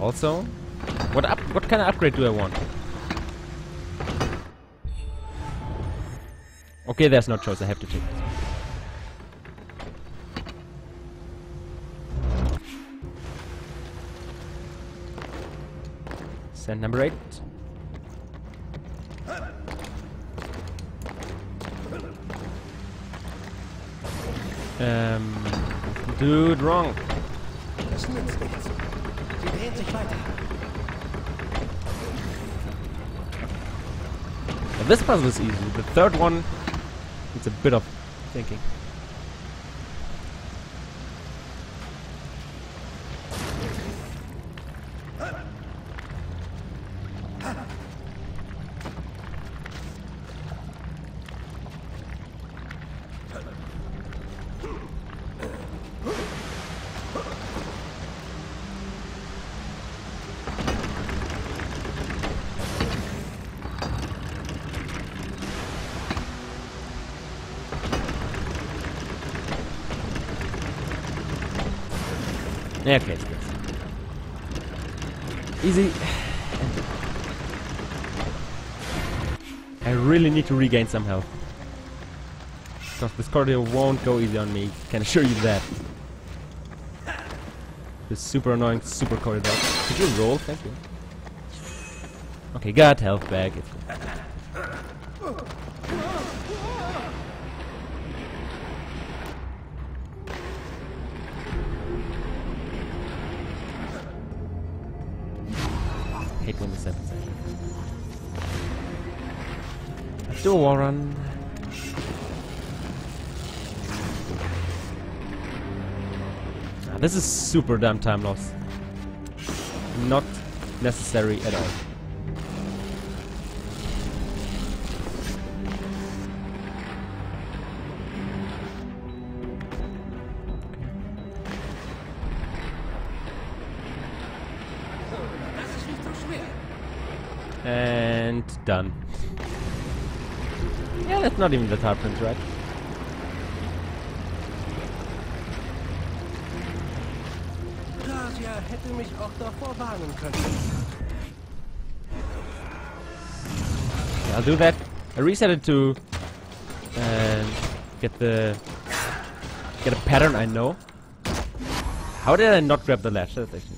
Also, what up? What kind of upgrade do I want? Okay, there's no choice. I have to take this. Send number eight. Um, dude, wrong. Well, this puzzle is easy. The third one, it's a bit of thinking. Okay, good. Easy. I really need to regain some health. Because this corridor won't go easy on me, can assure you that. This super annoying super corridor. Could you roll? Thank you. Okay, got health back. It's good. This is super dumb time loss. Not necessary at all. And done. Yeah, that's not even the print, right? I'll do that. I reset it to uh, get the get a pattern I know. How did I not grab the latch? That's actually.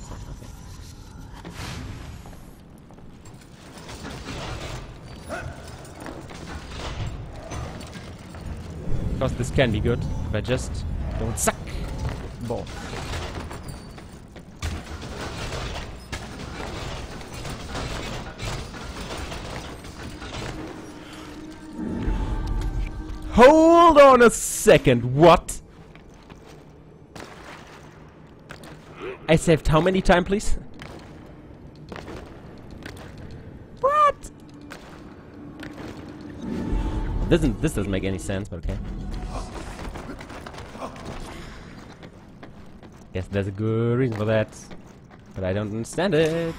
Because this can be good if I just don't suck ball. A second. What? I saved how many time, please? What? Doesn't this doesn't make any sense, but okay. Guess there's a good reason for that, but I don't understand it.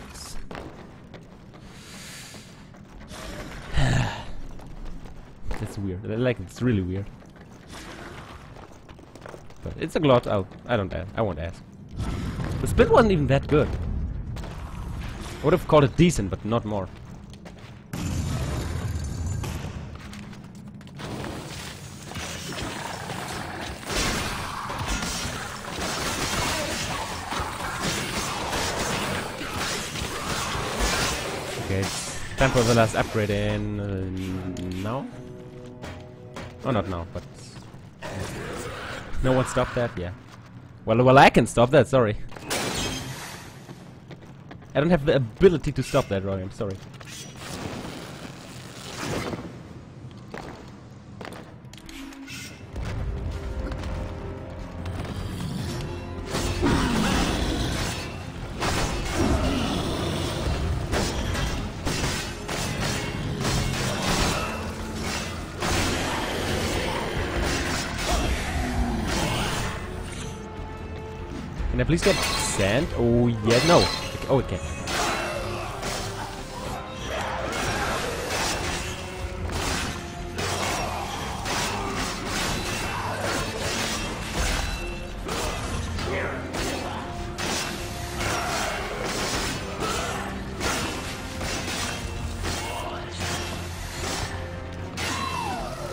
(sighs) That's weird. Like it's really weird. It's a glot. I'll. I don't. Ask. I won't ask. The split wasn't even that good. I would have called it decent, but not more. Okay, time for the last upgrade in uh, now. Oh, not now, but no one stopped that. Yeah. Well, well, I can stop that. Sorry. I don't have the ability to stop that, Roy. I'm sorry. Oh, yeah, no. Oh, okay. Oh, it can.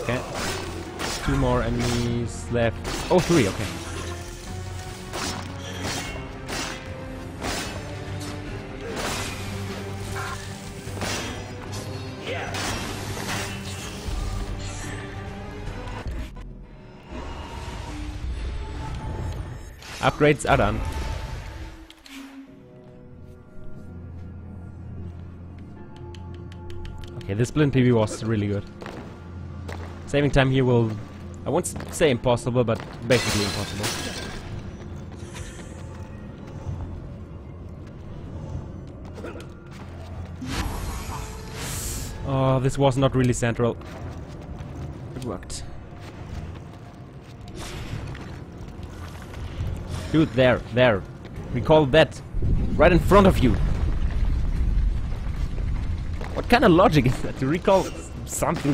Okay. Two more enemies left. Oh, three, okay. Upgrades are done. Okay, this Splint PB was really good. Saving time here will... I won't say impossible, but basically impossible. Oh, this was not really central. It worked. Dude, there, there. Recall that. Right in front of you. What kind of logic is that? To recall something...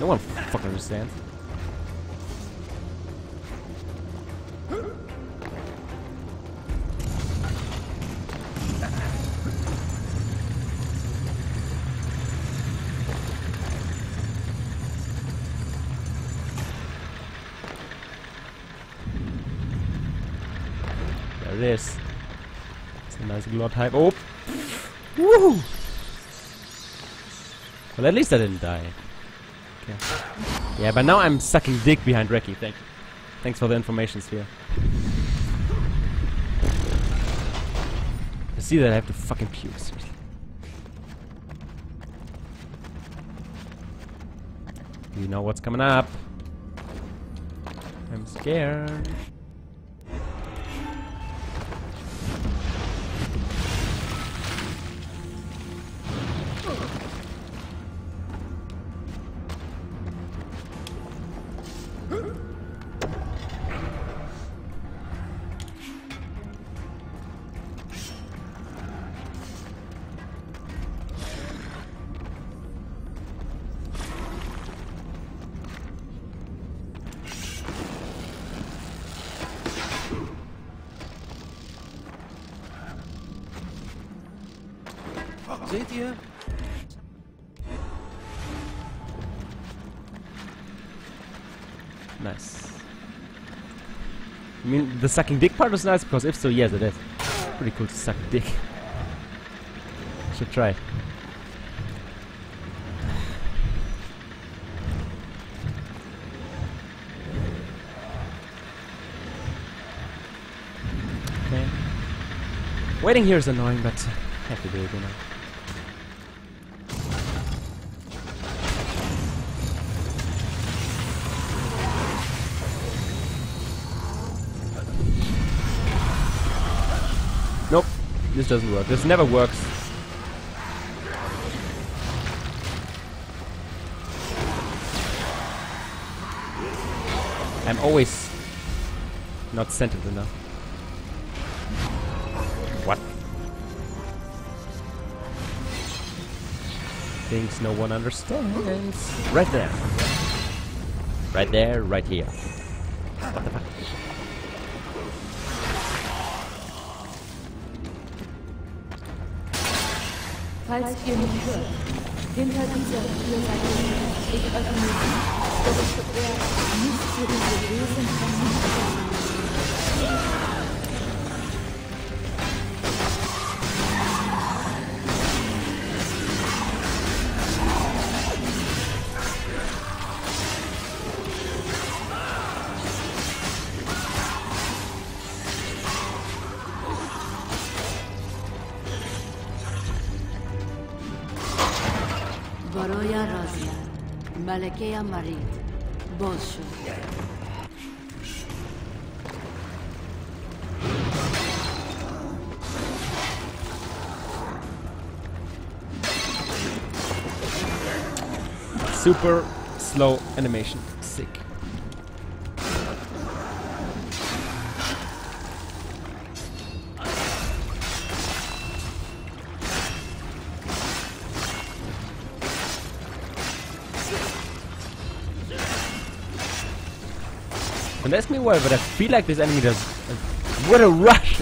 No one fucking understands. Type. Oh! Woohoo! Well, at least I didn't die. Okay. Yeah, but now I'm sucking dick behind Reki. Thank you. Thanks for the information, Sphere. I see that I have to fucking puke. seriously. You know what's coming up? I'm scared. The sucking dick part was nice because if so, yes, it is. Pretty cool to suck dick. Should try it. Okay. Waiting here is annoying, but have to do it, you know. This doesn't work. This never works. I'm always not centered enough. What? Things no one understands. Right there. Right there, right here. Ihr mich hört, hinter dieser Tür seid ihr. Ich öffne sie. Desto er müsst ihr diese Wesen vernichten. Malekeya Marit. Super slow animation. Don't ask me why, but I feel like this enemy does. Uh, what a rush!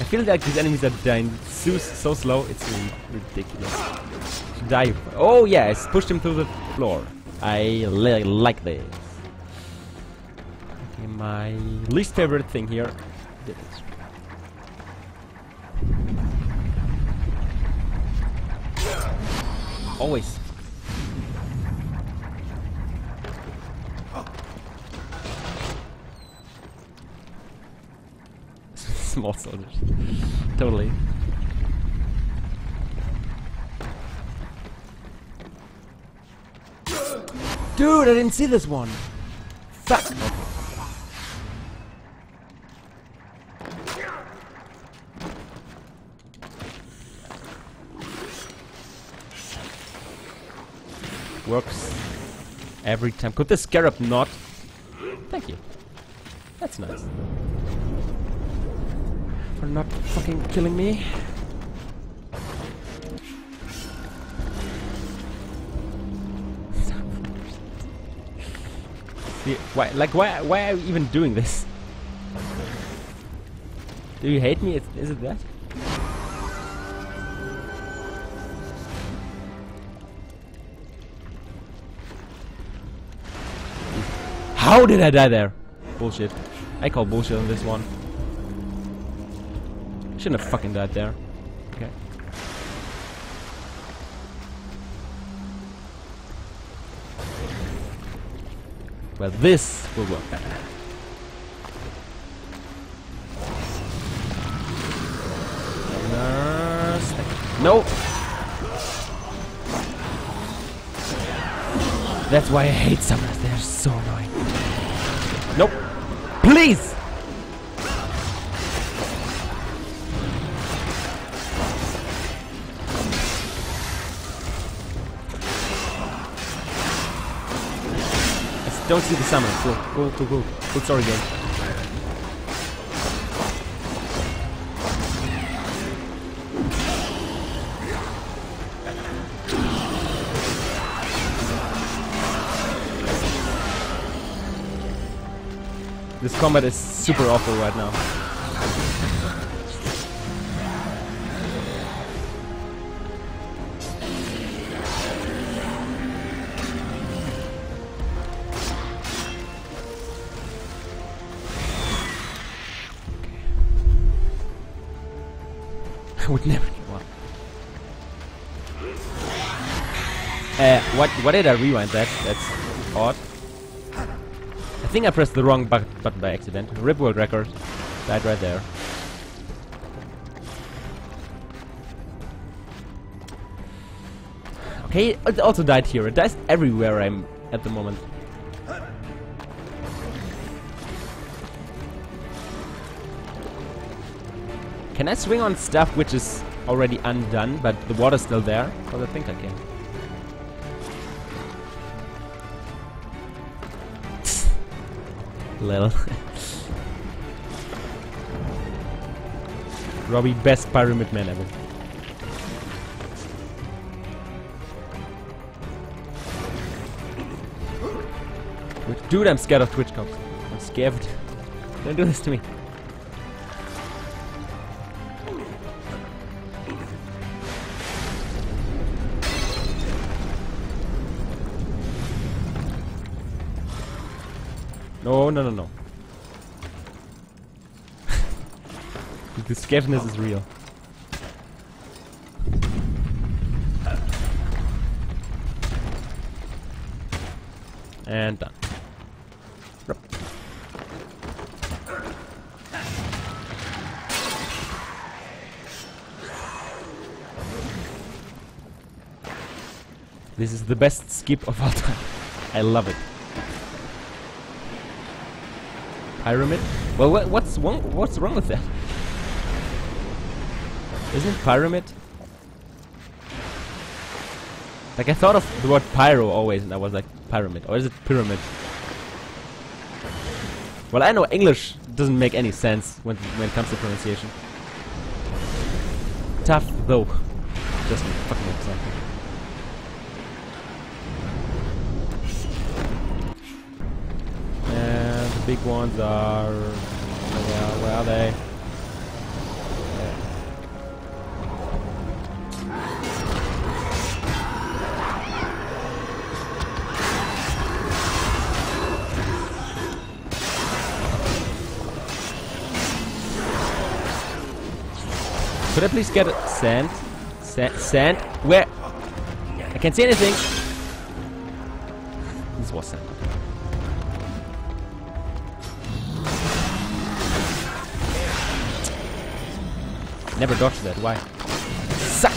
I feel like these enemies are dying so, so slow, it's ridiculous. Die. Oh yeah, I s- pushed him through the floor. I li like this. Okay, my least favorite thing here. Always. Small soldiers. totally. Dude, I didn't see this one. Fuck. Works every time. Could the scarab not? Thank you. That's nice. Fucking killing me. Why, like, why, why are we even doing this? Do you hate me? Is, is it that? How did I die there? Bullshit. I call bullshit on this one. Shouldn't have fucking died there. Okay. Well, this will work better. No. That's why I hate summoners. They're so annoying. Nope. Please. Don't see the summon. Cool, cool, cool, cool. Good story game. This combat is super awful right now. Why did I rewind that? That's odd. I think I pressed the wrong bu button by accident. Rip world record. Died right there. Okay, it also died here. It dies everywhere I'm at the moment. Can I swing on stuff which is already undone, but the water's still there? Because I think I can. Lil. Robbie, best pyramid man ever. Dude, I'm scared of Twitch cops. I'm scared. Don't do this to me. No, no, no, no. (laughs) the scaveness is real. And done. This is the best skip of all time. (laughs) I love it. Pyramid? Well, wha- what's wrong? What's wrong with that? Isn't pyramid? Like I thought of the word pyro always, and I was like pyramid, or is it pyramid? Well, I know English doesn't make any sense when when it comes to pronunciation. Tough though, just fucking example. big ones are... Where, where are they? Could I please get sand? Sa sand? Where? I can't see anything. Never dodged that. Why? Suck.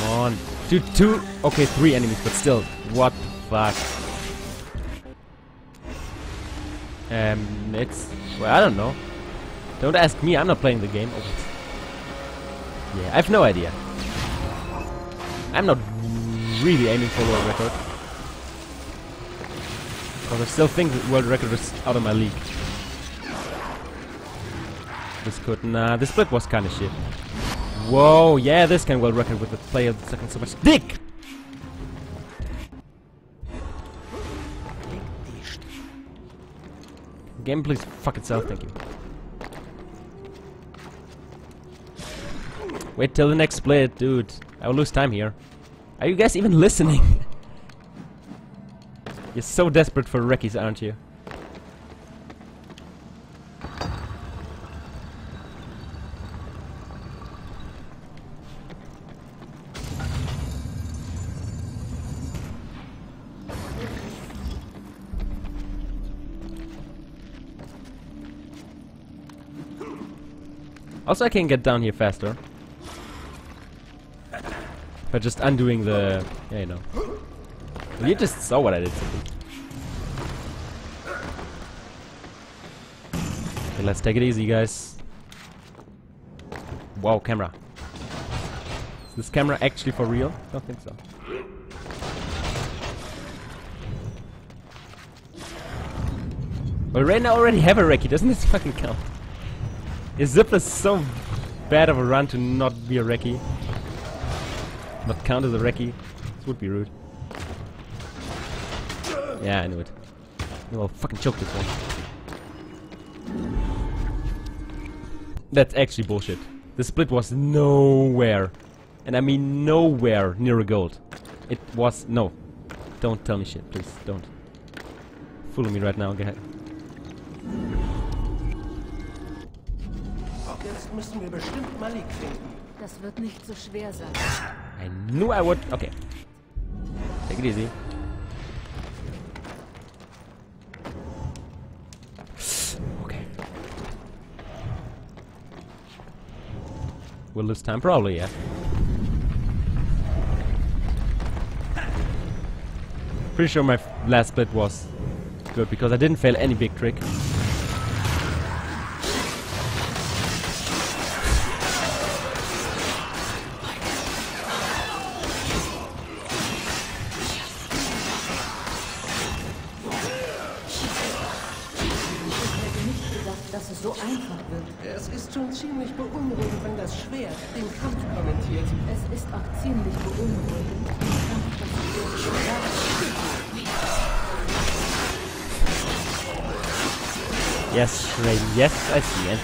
Come on. Dude, two. Okay, three enemies, but still. What the fuck? Um, it's. Well, I don't know. Don't ask me, I'm not playing the game. Oh, yeah, I have no idea. I'm not really aiming for world record. Because I still think world record is out of my league. This could... Nah, this split was kinda shit. Whoa, yeah, this can world record with the player sucking so much dick! Game please fuck itself, thank you. Wait till the next split, dude. I will lose time here. Are you guys even listening? (laughs) You're so desperate for recce's, aren't you? Also, I can get down here faster. By just undoing the... Yeah, you know. You just saw what I did. Okay, let's take it easy, guys. Wow, camera. Is this camera actually for real? Don't think so. Well, Raina already have a Reiki, doesn't this fucking count? Is Zip so bad of a run to not be a Reki? Not count as a Reki? This would be rude. Yeah, I knew it. No, I'll fucking choke this one. That's actually bullshit. The split was nowhere. And I mean nowhere near a gold. It was... No. Don't tell me shit, please. Don't. Fooling me right now, go ahead. Jetzt müssen wir bestimmt Malik finden. Das wird nicht so schwer sein. I knew I would. Okay. Take it easy. Okay. Will this time? Probably, yeah. Pretty sure my last split was good because I didn't fail any big trick.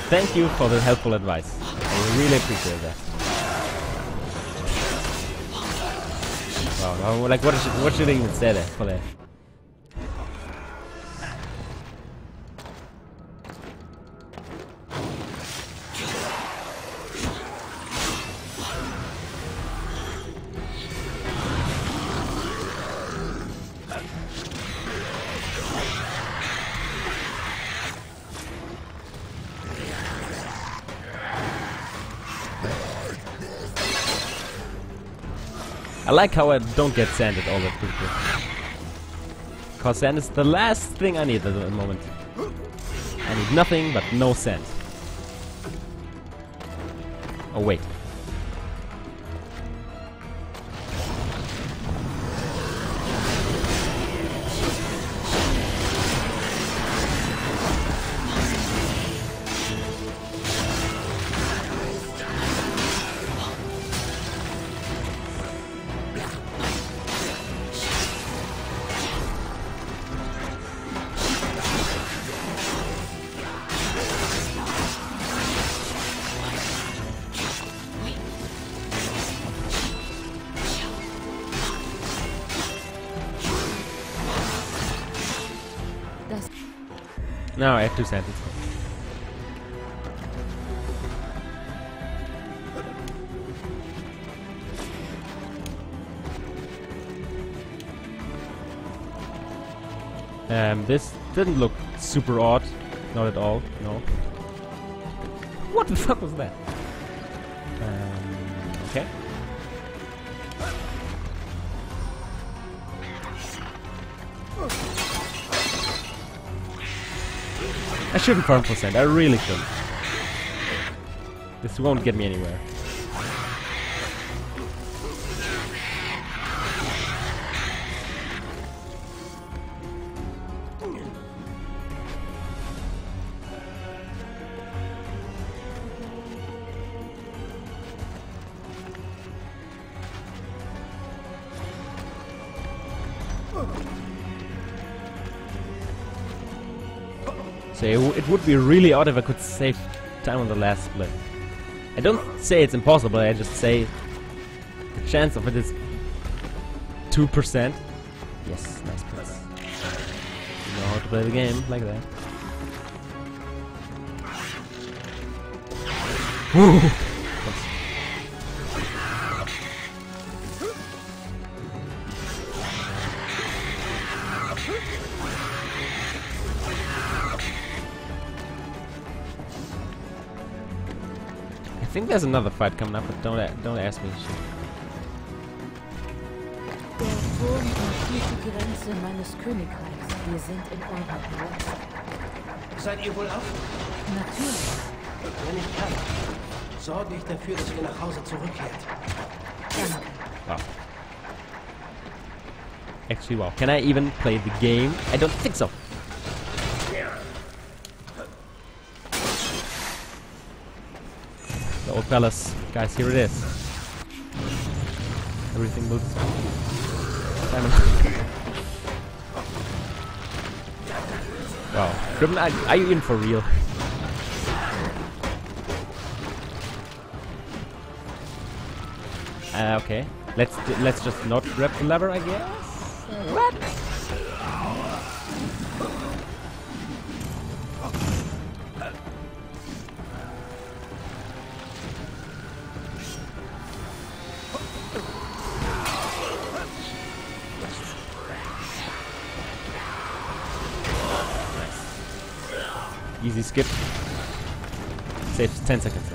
Thank you for the helpful advice. I really appreciate that. Wow, like what should, what should I even say there for that? Like how I don't get sanded all that quickly. Cause sand is the last thing I need at the moment. I need nothing but no sand. Oh wait. No, I have two cents. Um, this didn't look super odd. Not at all. No. What the fuck was that? I shouldn't farm sand. I really shouldn't. This won't get me anywhere. Be really odd if I could save time on the last split. I don't say it's impossible, I just say the chance of it is 2%. Yes, nice place. You know how to play the game like that. There's another fight coming up, but don't a- don't ask me. shit. Der Turm markiert die Grenze meines Königreichs. Wir sind in eurem Haus. Seid ihr wohl auf? Natürlich. Wenn ich kann, sorge ich dafür, dass ihr nach Hause zurückkehrt. Danke. Wow. Actually, wow. Can I even play the game? I don't think so. Palace. Guys, here it is. Everything looks... Simon. wow. Criminal, are, are you in for real? Uh, okay. Let's let's just not grab the lever, I guess. What? Easy skip. Saves 10 seconds.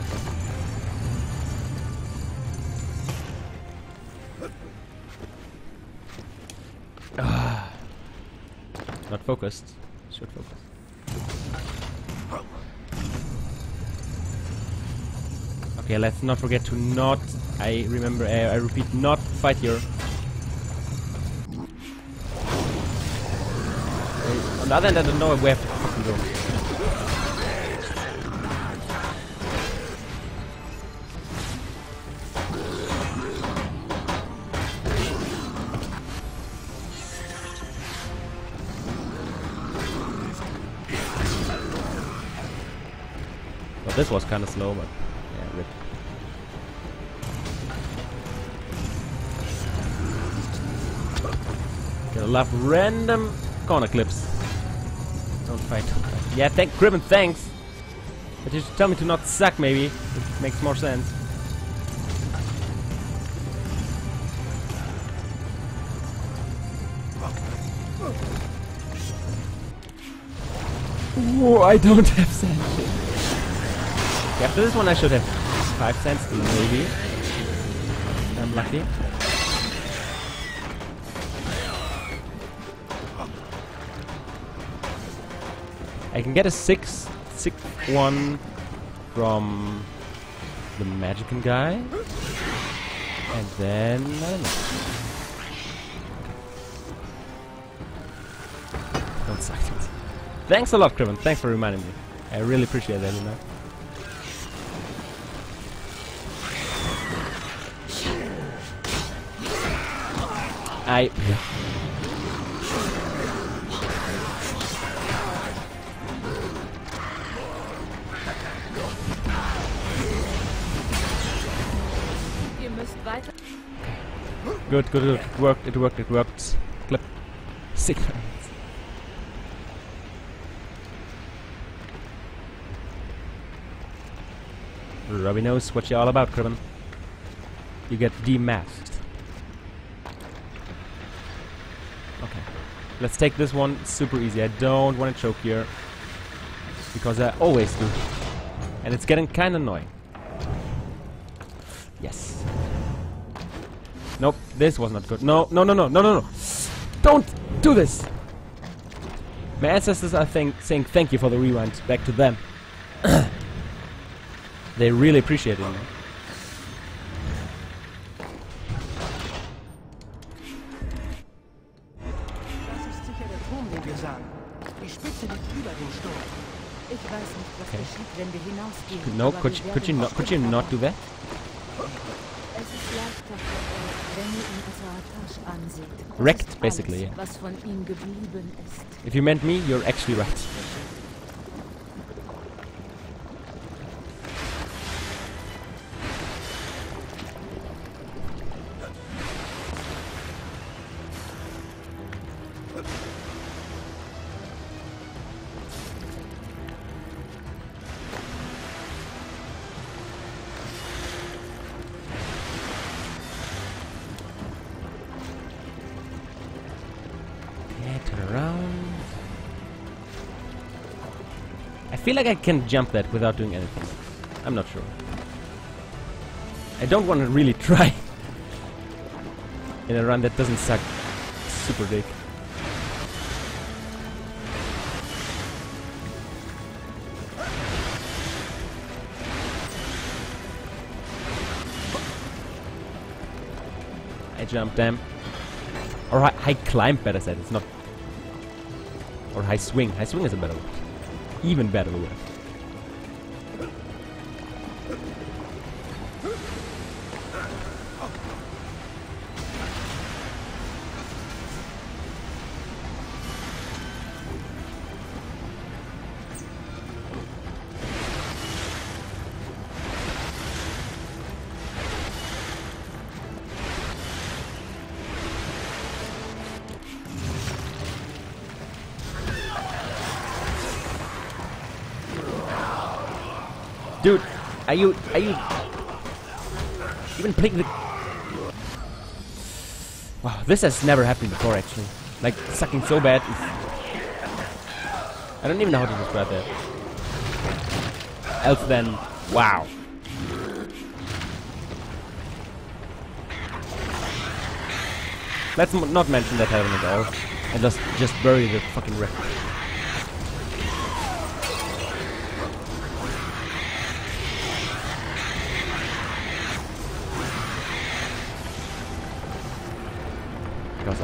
All. (sighs) Not focused. Should focus. Okay, let's not forget to not. I remember. Uh, I repeat, not fight here. Uh, On the other hand, I don't know where to fucking go. This was kind of slow, but yeah, rip. Gonna love random corner clips. Don't fight. Yeah, thank and thanks. But you should tell me to not suck, maybe. It makes more sense. Whoa, I don't (laughs) have sand. After this one I should have 5 cents, maybe. I'm lucky. I can get a 6, 6 1 from the Magician guy. And then, I don't know. Suck it. Thanks a lot, Criven. Thanks for reminding me. I really appreciate that, you know. I... Good, good, good. It worked, it worked, it worked. Clip. Signal. Robbie knows what you're all about, Cribbin. You get D-math. Let's take this one super easy. I don't want to choke here. Because I always do. And it's getting kind of annoying. Yes. Nope, this was not good. No, no, no, no, no, no, no. Don't do this! My ancestors are saying thank you for the rewind back to them. (coughs) they really appreciate it. Ich weiß nicht, was geschieht, wenn wir hinausgehen. No, could, you- could you not, could you not do that? Es ist leichter für euch, wenn ihr ihn Asaratash anseht. Das Wrecked, basically, Alles, was von ihm geblieben ist. If you meant me, you're actually right. Like I can jump that without doing anything. I'm not sure. I don't want to really (laughs) try in a run that doesn't suck super big. I jumped them. Or high climb, better said. It's not. Or high swing. High swing is a better word. Even better word. This has never happened before actually. Like sucking so bad. I don't even know how to describe that. Else than wow. Let's not mention that happened at all. And just just bury the fucking record.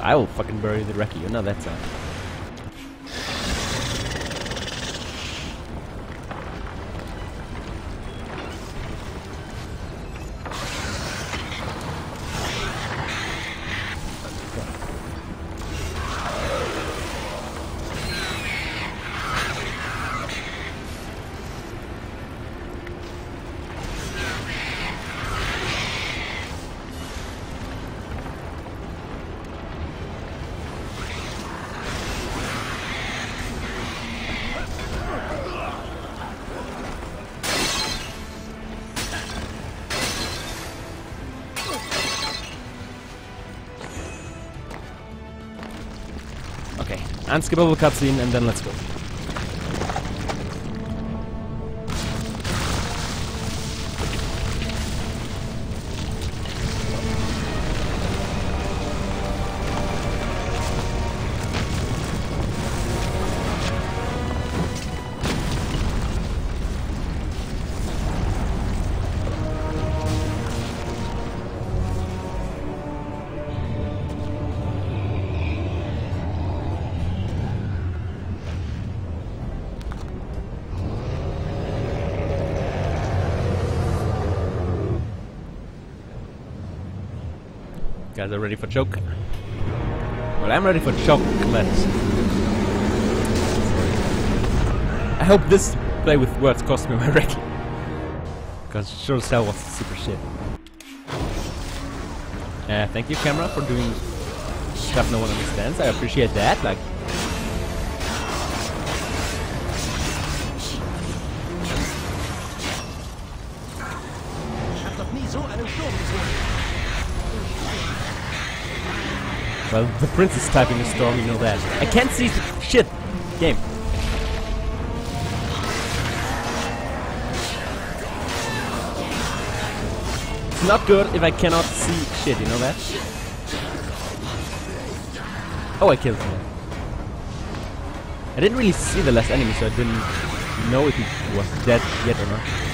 I will fucking bury the Reki, you know that side. Unskippable cutscene and then let's go. Guys are ready for choke? Well, I'm ready for chocolate. I hope this play with words cost me my (laughs) wreck. Because sure as hell was super shit. Uh, thank you, camera, for doing stuff no one understands. I appreciate that. Like, Well, the prince is typing a storm, you know that. I can't see sh- shit. Game. It's not good if I cannot see shit, you know that? Oh, I killed him. I didn't really see the last enemy, so I didn't know if he was dead yet or not.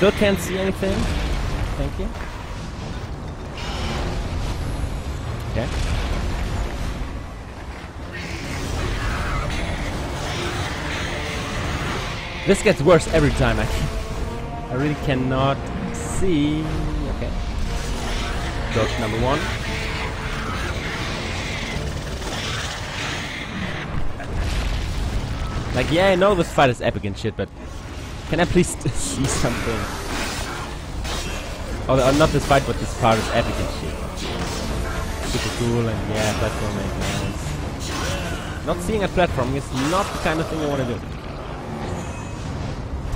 Still, can't see anything. Thank you. Okay. This gets worse every time. I, I really cannot see. Okay. Dodge number one. Like, yeah, I know this fight is epic and shit, but can I please (laughs) see something? Oh, uh, not this fight, but this part is epic and shit. Super cool and yeah, platforming. Not seeing a platform is not the kind of thing I want to do.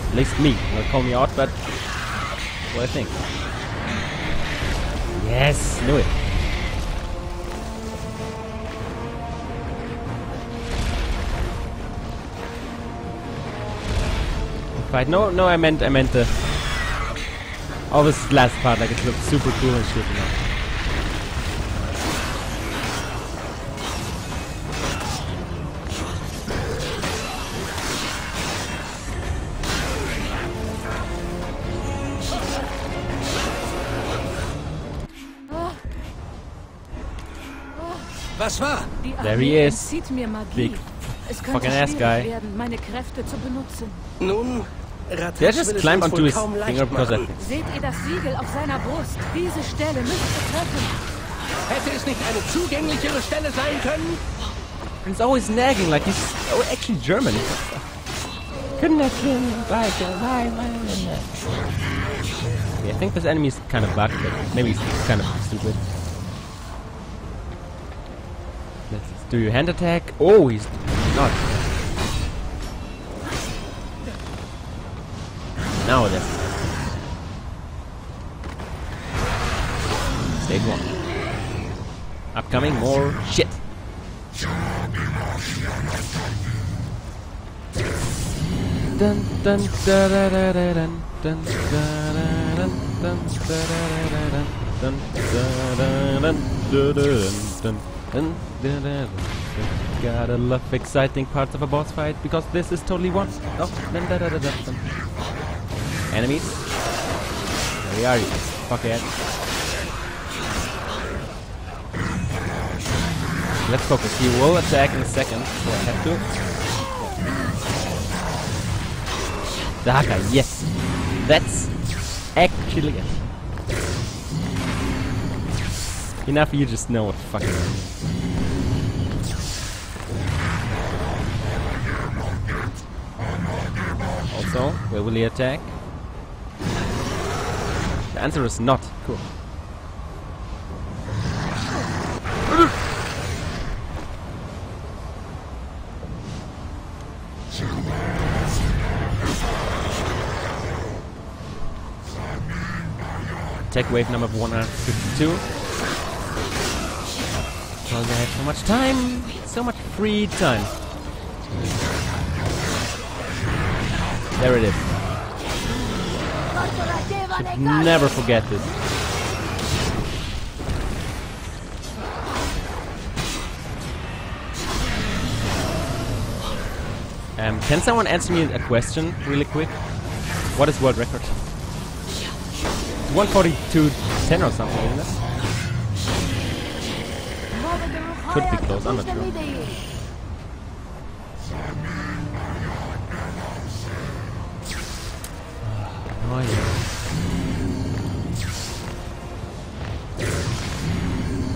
At least me. Don't call me out, but what I think. Yes, knew it. Fight. No, no, I meant, I meant the. Oh, this last part, like it looks super cool and shit, you know. Was war? Die There he is. Big fucking ass guy. werden, meine Kräfte zu benutzen. Nun, Did I just will es climb uns onto his finger because I machen. Seht ihr das Siegel auf seiner Brust? Diese Stelle müsste treffen. Hätte es nicht eine zugänglichere Stelle sein können? He's always nagging like he's oh, actually German. Couldn't have been like why, why, Yeah, I think this enemy is kind of bugged, but maybe he's kind of stupid. Let's do your hand attack. Oh, he's not. Now that's stage one. Upcoming more shit. Dun dun da da da da dun dun da da dun dun da da da da dun dun da da dun dun dun dun da dun. Gotta love exciting parts of a boss fight because this is totally one. Oh, dun da da da dun. Enemies? Where are you? Fuckhead. Let's focus. He will attack in a second, so I have to. Daka, yes. That's actually it. Enough you just know what fucking Also, where will he attack? The answer is not. Cool. Tech wave number 152. Uh, because I have so much time, so much free time. There it is. Never forget this. Um, can someone answer me a question really quick? What is world record? 142.10 or something, isn't it? Could be close, I'm not sure. Oh yeah.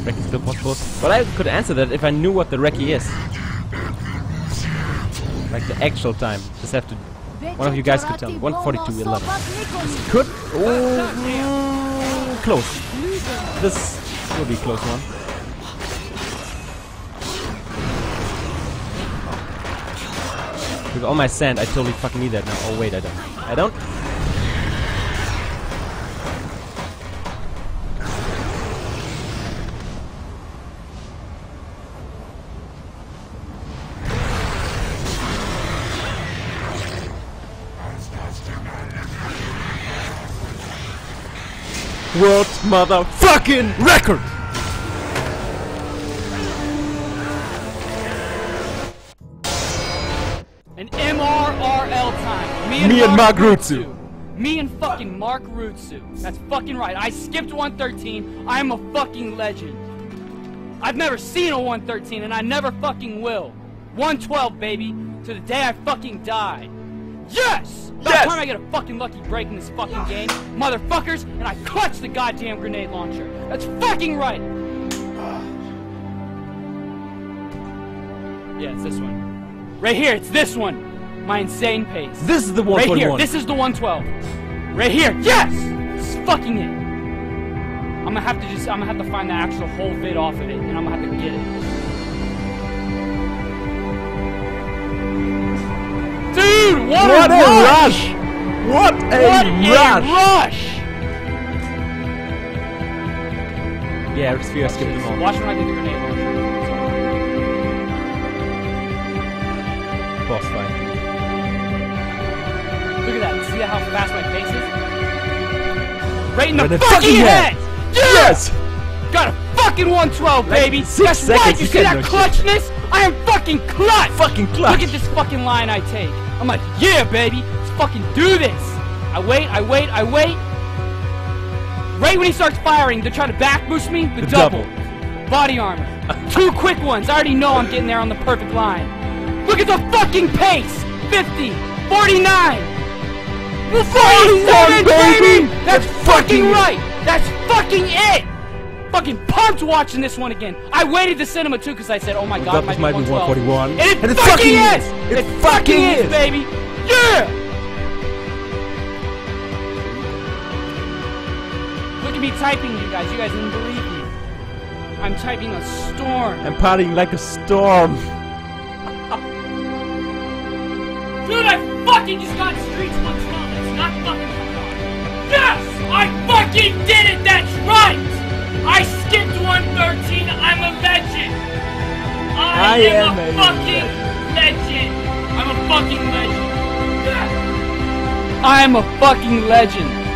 Reki still possible. But I could answer that if I knew what the Reki is. Like the actual time. Just have to. One of you guys could tell me. 142.11. Could. Oh, close. This will be close one. With all my sand, I totally fucking need that now. Oh wait, I don't. I don't. World motherfucking record! An MRRL time. Me and, Me and Mark Rutsu. Me and fucking Mark Rutsu. That's fucking right. I skipped 113. I am a fucking legend. I've never seen a 113 and I never fucking will. 112, baby. To the day I fucking die. Yes! About Yes! time I get a fucking lucky break in this fucking game, motherfuckers, and I clutch the goddamn grenade launcher. That's fucking right! (sighs) Yeah, it's this one. Right here, it's this one. My insane pace. This is the one. Right here, this is the 112. Right here, yes! It's fucking it. I'm gonna have to just, I'm gonna have to find the actual whole vid off of it, and I'm gonna have to get it. What, What a, a rush! What a What a rush! rush! Yeah, Sphere skipped them all. Watch when I get the grenade launcher. Boss fight. Look at that. See how fast my pace is? Right in the, Right the fucking, fucking head! head! Yes! Got a fucking 112, Like baby! six That's seconds, right! You you see that no shit. clutchness? I am fucking clutch! Fucking clutch! Look at this fucking line I take. I'm like, yeah, baby! Let's fucking do this! I wait, I wait, I wait. Right when he starts firing, they're trying to back boost me, the, The double. double. Body armor. (laughs) Two quick ones. I already know I'm getting there on the perfect line. Look at the fucking pace! 50, 49, 47, baby! That's fucking right! That's fucking it! Fucking pumped watching this one again. I waited to cinema too because I said, oh my god, might might be be 112. 141. And it, And it fucking, fucking is! It, It fucking is, is! baby! Yeah! Look at me typing, you guys. You guys didn't believe me. I'm typing a storm. I'm partying like a storm. Dude, I fucking just got Streets 112. That's not fucking. Yes! I fucking did it! That's right! I skipped 113. I'm a legend. I, I am, am a fucking legend. I'm a fucking legend. Yes! I am a fucking legend.